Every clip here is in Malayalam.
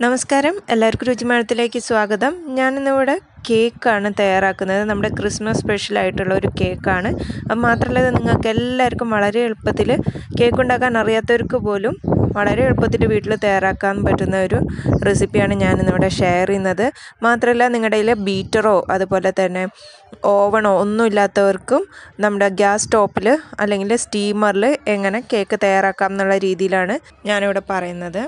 നമസ്കാരം. എല്ലാവർക്കും രുചിമാനത്തിലേക്ക് സ്വാഗതം. ഞാനിന്നിവിടെ കേക്കാണ് തയ്യാറാക്കുന്നത്. നമ്മുടെ ക്രിസ്മസ് സ്പെഷ്യൽ ആയിട്ടുള്ള ഒരു കേക്കാണ്. അത് മാത്രമല്ല ഇത് നിങ്ങൾക്ക് എല്ലാവർക്കും വളരെ എളുപ്പത്തിൽ കേക്ക് ഉണ്ടാക്കാൻ അറിയാത്തവർക്ക് പോലും വളരെ എളുപ്പത്തിൽ വീട്ടിൽ തയ്യാറാക്കാൻ പറ്റുന്ന ഒരു റെസിപ്പിയാണ് ഞാനിന്നിവിടെ ഷെയർ ചെയ്യുന്നത്. മാത്രമല്ല നിങ്ങളുടെ ബീറ്ററോ അതുപോലെ തന്നെ ഓവണോ ഒന്നുമില്ലാത്തവർക്കും നമ്മുടെ ഗ്യാസ് സ്റ്റോപ്പിൽ അല്ലെങ്കിൽ സ്റ്റീമറിൽ എങ്ങനെ കേക്ക് തയ്യാറാക്കാം എന്നുള്ള രീതിയിലാണ് ഞാനിവിടെ പറയുന്നത്.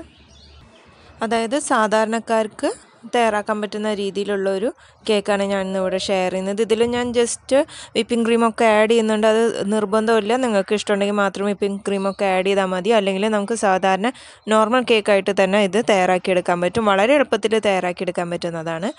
അതായത് സാധാരണക്കാർക്ക് തയ്യാറാക്കാൻ പറ്റുന്ന രീതിയിലുള്ള ഒരു കേക്കാണ് ഞാൻ ഇന്നിവിടെ ഷെയർ ചെയ്യുന്നത്. ഇതിൽ ഞാൻ ജസ്റ്റ് വിപ്പിംഗ് ക്രീമൊക്കെ ആഡ് ചെയ്യുന്നുണ്ട്. അത് നിർബന്ധമില്ല. നിങ്ങൾക്ക് ഇഷ്ടമുണ്ടെങ്കിൽ മാത്രം വിപ്പിംഗ് ക്രീമൊക്കെ ആഡ് ചെയ്താൽ മതി. അല്ലെങ്കിൽ നമുക്ക് സാധാരണ നോർമൽ കേക്കായിട്ട് തന്നെ ഇത് തയ്യാറാക്കിയെടുക്കാൻ പറ്റും. വളരെ എളുപ്പത്തിൽ തയ്യാറാക്കിയെടുക്കാൻ പറ്റുന്നതാണ്.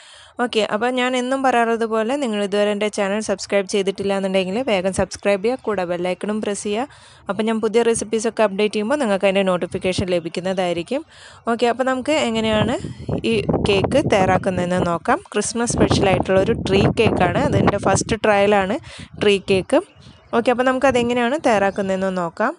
ഓക്കെ അപ്പോൾ ഞാൻ എന്നും പറയാറുള്ളത് പോലെ നിങ്ങൾ ഇതുവരെ എന്റെ ചാനൽ സബ്സ്ക്രൈബ് ചെയ്തിട്ടില്ല എന്നുണ്ടെങ്കിൽ വേഗം സബ്സ്ക്രൈബ് ചെയ്യുക. കൂടെ ബെല്ലൈക്കണും പ്രസ് ചെയ്യുക. അപ്പോൾ ഞാൻ പുതിയ റെസിപ്പീസൊക്കെ അപ്ഡേറ്റ് ചെയ്യുമ്പോൾ നിങ്ങൾക്ക് അതിന്റെ നോട്ടിഫിക്കേഷൻ ലഭിക്കുന്നതായിരിക്കും. ഓക്കെ അപ്പോൾ നമുക്ക് എങ്ങനെയാണ് ഈ കേക്ക് തയ്യാറാക്കുന്നതെന്ന് നോക്കാം. ക്രിസ്മസ് സ്പെഷ്യൽ ആയിട്ടുള്ള ഒരു ട്രീ കേക്കാണ് അതിന്റെ ഫസ്റ്റ് ട്രയലാണ് ട്രീ കേക്ക് ഓക്കെ അപ്പോൾ നമുക്ക് അതെങ്ങനെയാണ് തയ്യാറാക്കുന്നതെന്ന് നോക്കാം.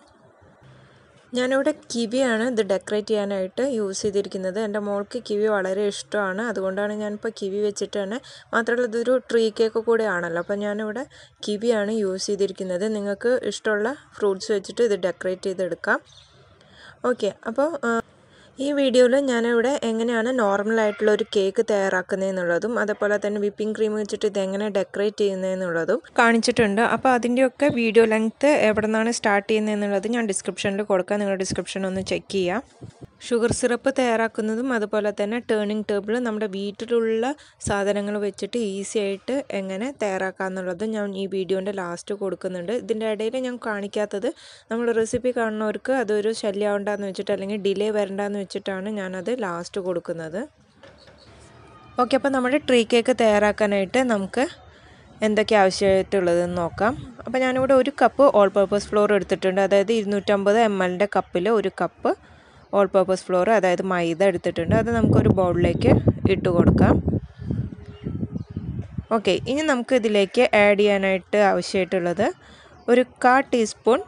ഞാനിവിടെ കിവിയാണ് ഇത് ഡെക്കറേറ്റ് ചെയ്യാനായിട്ട് യൂസ് ചെയ്തിരിക്കുന്നത്. എന്റെ മോൾക്ക് കിവി വളരെ ഇഷ്ടമാണ്. അതുകൊണ്ടാണ് ഞാനിപ്പോൾ കിവി വെച്ചിട്ട് തന്നെ മാത്രമല്ല ഇതൊരു ട്രീ കേക്ക് കൂടെ ആണല്ലോ. അപ്പോൾ ഞാനിവിടെ കിവിയാണ് യൂസ് ചെയ്തിരിക്കുന്നത്. നിങ്ങൾക്ക് ഇഷ്ടമുള്ള ഫ്രൂട്ട്സ് വെച്ചിട്ട് ഇത് ഡെക്കറേറ്റ് ചെയ്തെടുക്കാം. ഓക്കെ അപ്പോൾ ഈ വീഡിയോയിൽ ഞാനിവിടെ എങ്ങനെയാണ് നോർമലായിട്ടുള്ള ഒരു കേക്ക് തയ്യാറാക്കുന്നതെന്നുള്ളതും അതേപോലെ തന്നെ വിപ്പിംഗ് ക്രീം വെച്ചിട്ട് ഇതെങ്ങനെ ഡെക്കറേറ്റ് ചെയ്യുന്നതെന്നുള്ളതും കാണിച്ചിട്ടുണ്ട്. അപ്പോൾ അതിന്റെയൊക്കെ വീഡിയോ ലെങ്ത്ത് എവിടെ നിന്നാണ് സ്റ്റാർട്ട് ചെയ്യുന്നതെന്നുള്ളത് ഞാൻ ഡിസ്ക്രിപ്ഷനിൽ കൊടുക്കാം. നിങ്ങൾ ഡിസ്ക്രിപ്ഷൻ ഒന്ന് ചെക്ക് ചെയ്യാം. ഷുഗർ സിറപ്പ് തയ്യാറാക്കുന്നതും അതുപോലെ തന്നെ ടേണിംഗ് ടേബിൾ നമ്മുടെ വീട്ടിലുള്ള സാധനങ്ങൾ വെച്ചിട്ട് ഈസി ആയിട്ട് എങ്ങനെ തയ്യാറാക്കാമെന്നുള്ളത് ഞാൻ ഈ വീഡിയോന്റെ ലാസ്റ്റ് കൊടുക്കുന്നുണ്ട്. ഇതിന്റെ ഇടയിൽ ഞാൻ കാണിക്കാത്തത് നമ്മൾ റെസിപ്പി കാണുന്നവർക്ക് അതൊരു ശല്യമാവണ്ടെന്ന് വെച്ചിട്ട് അല്ലെങ്കിൽ ഡിലേ വരണ്ടെന്ന് വെച്ചിട്ടാണ് ഞാനത് ലാസ്റ്റ് കൊടുക്കുന്നത്. ഓക്കെ അപ്പോൾ നമ്മുടെ ട്രീ കേക്ക് തയ്യാറാക്കാനായിട്ട് നമുക്ക് എന്തൊക്കെ ആവശ്യമായിട്ടുള്ളതെന്ന് നോക്കാം. അപ്പോൾ ഞാനിവിടെ ഒരു കപ്പ് ഓൾ പർപ്പസ് ഫ്ലോർ എടുത്തിട്ടുണ്ട്. അതായത് ഇരുന്നൂറ്റമ്പത് എം എല്ലിന്റെ കപ്പിൽ ഒരു കപ്പ് ഓൾ പർപ്പസ് ഫ്ലോർ അതായത് മൈദ എടുത്തിട്ടുണ്ട്. അത് നമുക്കൊരു ബൗളിലേക്ക് ഇട്ട് കൊടുക്കാം. ഓക്കെ ഇനി നമുക്ക് ഇതിലേക്ക് ആഡ് ചെയ്യാനായിട്ട് ആവശ്യമായിട്ടുള്ളത് ഒരു കാ ടീസ്പൂൺ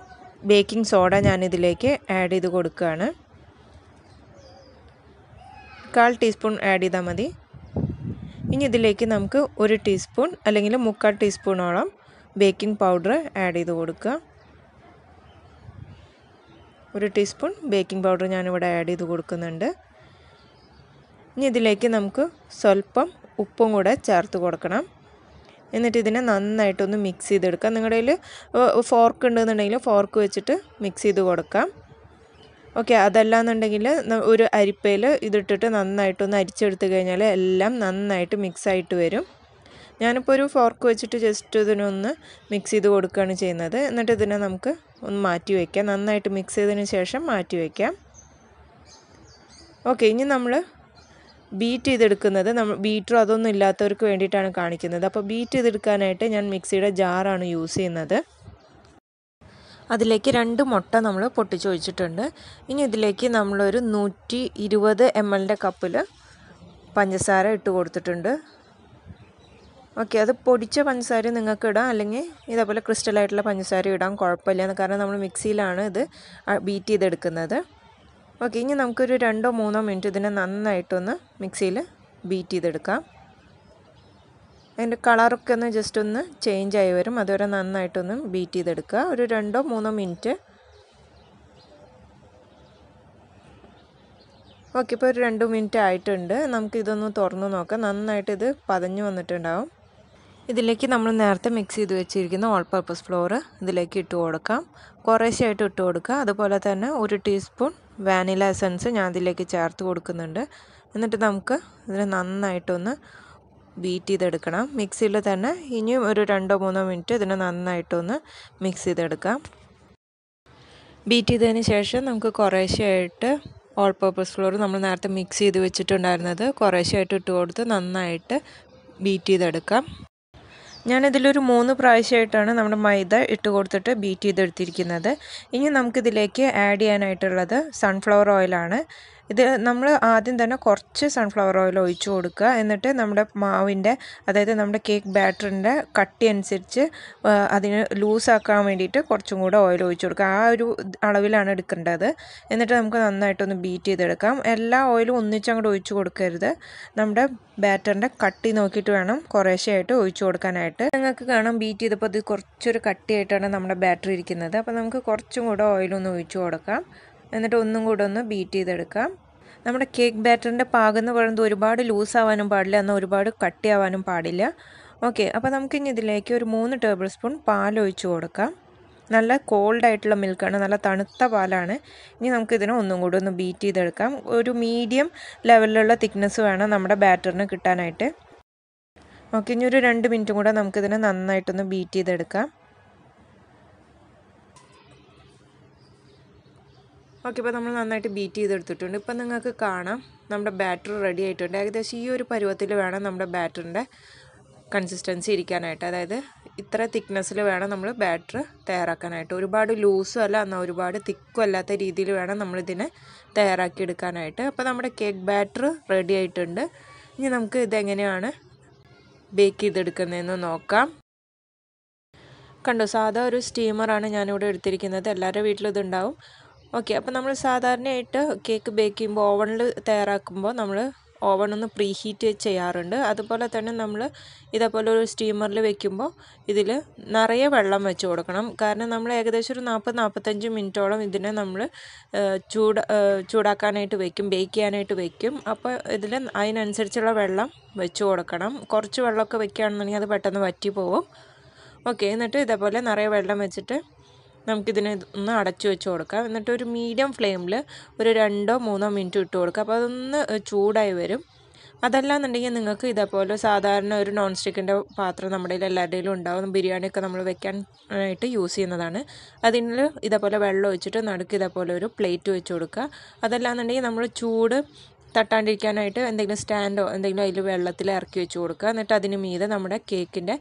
ബേക്കിംഗ് സോഡ ഞാനിതിലേക്ക് ആഡ് ചെയ്ത് കൊടുക്കുകയാണ്. കാൽ ടീസ്പൂൺ ആഡ് ചെയ്താൽ മതി. ഇനി ഇതിലേക്ക് നമുക്ക് ഒരു ടീസ്പൂൺ അല്ലെങ്കിൽ മുക്കാൽ ടീസ്പൂണോളം ബേക്കിംഗ് പൗഡർ ആഡ് ചെയ്ത് കൊടുക്കുക. ഒരു ടീസ്പൂൺ ബേക്കിംഗ് പൗഡർ ഞാനിവിടെ ആഡ് ചെയ്ത് കൊടുക്കുന്നുണ്ട്. ഇനി ഇതിലേക്ക് നമുക്ക് സ്വല്പം ഉപ്പും കൂടെ ചേർത്ത് കൊടുക്കണം. എന്നിട്ട് ഇതിനെ നന്നായിട്ടൊന്ന് മിക്സ് ചെയ്തെടുക്കാം. നിങ്ങളുടെ കയ്യിൽ ഫോർക്ക് ഉണ്ടെന്നുണ്ടെങ്കിൽ ഫോർക്ക് വെച്ചിട്ട് മിക്സ് ചെയ്ത് കൊടുക്കാം. ഓക്കെ അതല്ല എന്നുണ്ടെങ്കിൽ ഒരു അരിപ്പയിൽ ഇതിട്ടിട്ട് നന്നായിട്ടൊന്ന് അരിച്ചെടുത്ത് കഴിഞ്ഞാൽ എല്ലാം നന്നായിട്ട് മിക്സ് ആയിട്ട് വരും. ഞാനിപ്പോൾ ഒരു ഫോർക്ക് വെച്ചിട്ട് ജസ്റ്റ് ഇതിനൊന്ന് മിക്സ് ചെയ്ത് കൊടുക്കുകയാണ് ചെയ്യുന്നത്. എന്നിട്ട് ഇതിനെ നമുക്ക് ഒന്ന് മാറ്റി വയ്ക്കാം നന്നായിട്ട് മിക്സ് ചെയ്തതിന് ശേഷം മാറ്റി വയ്ക്കാം ഓക്കെ ഇനി നമ്മൾ ബീറ്റ് ചെയ്തെടുക്കുന്നത് നമ്മൾ ബീറ്ററോ അതൊന്നും ഇല്ലാത്തവർക്ക് വേണ്ടിയിട്ടാണ് കാണിക്കുന്നത്. അപ്പോൾ ബീറ്റ് ചെയ്തെടുക്കാനായിട്ട് ഞാൻ മിക്സിയുടെ ജാറാണ് യൂസ് ചെയ്യുന്നത്. അതിലേക്ക് രണ്ട് മുട്ട നമ്മൾ പൊട്ടിച്ച് ഒഴിച്ചിട്ടുണ്ട് ഇനി ഇതിലേക്ക് നമ്മളൊരു നൂറ്റി ഇരുപത് എം എല്ലിന്റെ കപ്പിൽ പഞ്ചസാര ഇട്ട് കൊടുത്തിട്ടുണ്ട്. ഓക്കെ അത് പൊടിച്ച പഞ്ചസാര നിങ്ങൾക്ക് ഇടാം. അല്ലെങ്കിൽ ഇതേപോലെ ക്രിസ്റ്റലായിട്ടുള്ള പഞ്ചസാര ഇടാം. കുഴപ്പമില്ല. കാരണം നമ്മൾ മിക്സിയിലാണ് ഇത് ബീറ്റ് ചെയ്തെടുക്കുന്നത്. ഓക്കെ ഇനി നമുക്കൊരു രണ്ടോ മൂന്നോ മിനിറ്റ് ഇതിനെ നന്നായിട്ടൊന്ന് മിക്സിയിൽ ബീറ്റ് ചെയ്തെടുക്കാം. അതിന്റെ കളറൊക്കെ ഒന്ന് ജസ്റ്റ് ഒന്ന് ചേഞ്ച് ആയി വരും. അതുവരെ നന്നായിട്ടൊന്ന് ബീറ്റ് ചെയ്തെടുക്കുക. ഒരു രണ്ടോ മൂന്നോ മിനിറ്റ് ഓക്കെ ഇപ്പോൾ ഒരു രണ്ട് മിനിറ്റ് ആയിട്ടുണ്ട്. നമുക്ക് ഇതൊന്ന് തുറന്ന് നോക്കാം. നന്നായിട്ട് ഇത് പതഞ്ഞു വന്നിട്ടുണ്ടാവും. ഇതിലേക്ക് നമ്മൾ നേരത്തെ മിക്സ് ചെയ്ത് വെച്ചിരിക്കുന്ന ഓൾ പർപ്പസ് ഫ്ലോർ ഇതിലേക്ക് ഇട്ട് കൊടുക്കാം. കുറേശ്ശായിട്ട് ഇട്ട് കൊടുക്കുക. അതുപോലെ തന്നെ ഒരു ടീസ്പൂൺ വാനില എസൻസ് ഞാൻ ഇതിലേക്ക് ചേർത്ത് കൊടുക്കുന്നുണ്ട്. എന്നിട്ട് നമുക്ക് ഇതിനെ നന്നായിട്ടൊന്ന് ബീറ്റ് ചെയ്തെടുക്കണം. മിക്സിയിൽ തന്നെ ഇനിയും ഒരു രണ്ടോ മൂന്നോ മിനിറ്റ് ഇതിനെ നന്നായിട്ടൊന്ന് മിക്സ് ചെയ്തെടുക്കാം. ബീറ്റ് ചെയ്തതിന് ശേഷം നമുക്ക് കുറേശ്ശെയായിട്ട് ഓൾ പർപ്പസ് ഫ്ലോർ നമ്മൾ നേരത്തെ മിക്സ് ചെയ്ത് വെച്ചിട്ടുണ്ടായിരുന്നത് കുറേശ്ശെയായിട്ട് ഇട്ട് കൊടുത്ത് നന്നായിട്ട് ബീറ്റ് ചെയ്തെടുക്കാം. ഞാനിതിലൊരു മൂന്ന് പ്രാവശ്യമായിട്ടാണ് നമ്മുടെ മൈദ ഇട്ട് കൊടുത്തിട്ട് ബീറ്റ് ചെയ്തെടുത്തിരിക്കുന്നത്. ഇനി നമുക്കിതിലേക്ക് ആഡ് ചെയ്യാനായിട്ടുള്ളത് സൺഫ്ലവർ ഓയിലാണ് ഇത് നമ്മൾ ആദ്യം തന്നെ കുറച്ച് സൺഫ്ലവർ ഓയിൽ ഒഴിച്ചു കൊടുക്കുക. എന്നിട്ട് നമ്മുടെ മാവിന്റെ അതായത് നമ്മുടെ കേക്ക് ബാറ്ററിന്റെ കട്ടി അനുസരിച്ച് അതിന് ലൂസാക്കാൻ വേണ്ടിയിട്ട് കുറച്ചും കൂടെ ഓയിൽ ഒഴിച്ചു കൊടുക്കുക. ആ ഒരു അളവിലാണ് എടുക്കേണ്ടത്. എന്നിട്ട് നമുക്ക് നന്നായിട്ടൊന്ന് ബീറ്റ് ചെയ്തെടുക്കാം. എല്ലാ ഓയിലും ഒന്നിച്ചങ്ങോട്ട് ഒഴിച്ചു കൊടുക്കരുത്. നമ്മുടെ ബാറ്ററിന്റെ കട്ടി നോക്കിയിട്ട് വേണം കുറേശ്ശെയായിട്ട് ഒഴിച്ചു കൊടുക്കാനായിട്ട്. നിങ്ങൾക്ക് കാണാം ബീറ്റ് ചെയ്തപ്പോൾ ഇത് കുറച്ചൊരു കട്ടിയായിട്ടാണ് നമ്മുടെ ബാറ്ററി ഇരിക്കുന്നത്. അപ്പോൾ നമുക്ക് കുറച്ചും കൂടെ ഓയിലൊന്ന് ഒഴിച്ചു കൊടുക്കാം. എന്നിട്ട് ഒന്നും കൂടെ ഒന്ന് ബീറ്റ് ചെയ്തെടുക്കാം. നമ്മുടെ കേക്ക് ബാറ്ററിന്റെ പാകുന്ന എന്ന് പറയുന്നത് ഒരുപാട് ലൂസ് ആവാനും പാടില്ല എന്നാൽ ഒരുപാട് കട്ടിയാവാനും പാടില്ല. ഓക്കെ അപ്പോൾ നമുക്കിനി ഇതിലേക്ക് ഒരു മൂന്ന് ടേബിൾ സ്പൂൺ പാൽ ഒഴിച്ചു കൊടുക്കാം. നല്ല കോൾഡ് ആയിട്ടുള്ള മിൽക്കാണ് നല്ല തണുത്ത പാലാണ്. ഇനി നമുക്കിതിനെ ഒന്നും കൂടി ഒന്ന് ബീറ്റ് ചെയ്തെടുക്കാം. ഒരു മീഡിയം ലെവലിലുള്ള തിക്നെസ് വേണം നമ്മുടെ ബാറ്ററിന് കിട്ടാനായിട്ട്. ഓക്കെ ഇനി ഒരു രണ്ട് മിനിറ്റും കൂടെ നമുക്കിതിനെ നന്നായിട്ടൊന്ന് ബീറ്റ് ചെയ്തെടുക്കാം. ഓക്കെ ഇപ്പോൾ നമ്മൾ നന്നായിട്ട് ബീറ്റ് ചെയ്തെടുത്തിട്ടുണ്ട്. ഇപ്പം നിങ്ങൾക്ക് കാണാം നമ്മുടെ ബാറ്റർ റെഡി ആയിട്ടുണ്ട്. ഏകദേശം ഈ ഒരു പരുവത്തിൽ വേണം നമ്മുടെ ബാറ്ററിന്റെ കൺസിസ്റ്റൻസി ഇരിക്കാനായിട്ട്. അതായത് ഇത്ര തിക്നെസ്സിൽ വേണം നമ്മൾ ബാറ്റർ തയ്യാറാക്കാനായിട്ട്. ഒരുപാട് ലൂസും അല്ല എന്നാൽ ഒരുപാട് തിക്കും അല്ലാത്ത രീതിയിൽ വേണം നമ്മളിതിനെ തയ്യാറാക്കി എടുക്കാനായിട്ട്. അപ്പോൾ നമ്മുടെ കേക്ക് ബാറ്റർ റെഡി ആയിട്ടുണ്ട്. ഇനി നമുക്ക് ഇതെങ്ങനെയാണ് ബേക്ക് ചെയ്തെടുക്കുന്നതെന്ന് നോക്കാം. കണ്ടോ സാധാ ഒരു സ്റ്റീമറാണ് ഞാനിവിടെ എടുത്തിരിക്കുന്നത്. എല്ലാവരുടെ വീട്ടിലും ഇതുണ്ടാവും. ഓക്കെ അപ്പോൾ നമ്മൾ സാധാരണയായിട്ട് കേക്ക് ബേക്ക് ചെയ്യുമ്പോൾ ഓവണിൽ തയ്യാറാക്കുമ്പോൾ നമ്മൾ ഓവൺ ഒന്ന് പ്രീ ഹീറ്റ് ചെയ്യാറുണ്ട്. അതുപോലെ തന്നെ നമ്മൾ ഇതേപോലെ ഒരു സ്റ്റീമറിൽ വെക്കുമ്പോൾ ഇതിൽ നിറയെ വെള്ളം വെച്ച് കൊടുക്കണം. കാരണം നമ്മൾ ഏകദേശം ഒരു നാൽപ്പത് നാൽപ്പത്തഞ്ച് മിനിറ്റോളം ഇതിനെ നമ്മൾ ചൂട് ചൂടാക്കാനായിട്ട് വെക്കും ബേക്ക് ചെയ്യാനായിട്ട് വെക്കും. അപ്പോൾ ഇതിൽ അതിനനുസരിച്ചുള്ള വെള്ളം വെച്ച് കൊടുക്കണം. കുറച്ച് വെള്ളമൊക്കെ വെക്കുകയാണെന്നുണ്ടെങ്കിൽ അത് പെട്ടെന്ന് വറ്റി പോവും ഓക്കെ എന്നിട്ട് ഇതേപോലെ നിറയെ വെള്ളം വെച്ചിട്ട് നമുക്കിതിനെ ഒന്ന് അടച്ചു വെച്ച് കൊടുക്കാം. എന്നിട്ട് ഒരു മീഡിയം ഫ്ലെയിമിൽ ഒരു രണ്ടോ മൂന്നോ മിനിറ്റ് ഇട്ട് കൊടുക്കുക അപ്പോൾ അതൊന്ന് ചൂടായി വരും. അതല്ലാന്നുണ്ടെങ്കിൽ നിങ്ങൾക്ക് ഇതേപോലെ സാധാരണ ഒരു നോൺ സ്റ്റിക്കിന്റെ പാത്രം നമ്മുടെ എല്ലാവരുടെയിലും ഉണ്ടാവും. ബിരിയാണിയൊക്കെ നമ്മൾ വെക്കാൻ ആയിട്ട് യൂസ് ചെയ്യുന്നതാണ്. അതിൽ ഇതേപോലെ വെള്ളം ഒഴിച്ചിട്ട് നടുക്ക് ഇതേപോലെ ഒരു പ്ലേറ്റ് വെച്ച് കൊടുക്കുക. അതല്ലാന്നുണ്ടെങ്കിൽ നമ്മൾ ചൂട് തട്ടാണ്ടിരിക്കാനായിട്ട് എന്തെങ്കിലും സ്റ്റാൻഡോ എന്തെങ്കിലും അതിൽ വെള്ളത്തിൽ ഇറക്കി വെച്ച് കൊടുക്കുക. എന്നിട്ട് അതിന് മീതെ നമ്മുടെ കേക്കിന്റെ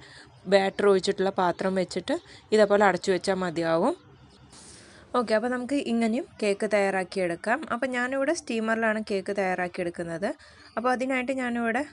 ബാറ്റർ ഒഴിച്ചിട്ടുള്ള പാത്രം വെച്ചിട്ട് ഇതേപോലെ അടച്ചു വെച്ചാൽ മതിയാവും. ഓക്കെ അപ്പോൾ നമുക്ക് ഇങ്ങനെയും കേക്ക് തയ്യാറാക്കിയെടുക്കാം. അപ്പോൾ ഞാനിവിടെ സ്റ്റീമറിലാണ് കേക്ക് തയ്യാറാക്കിയെടുക്കുന്നത്. അപ്പോൾ അതിനായിട്ട് ഞാനിവിടെ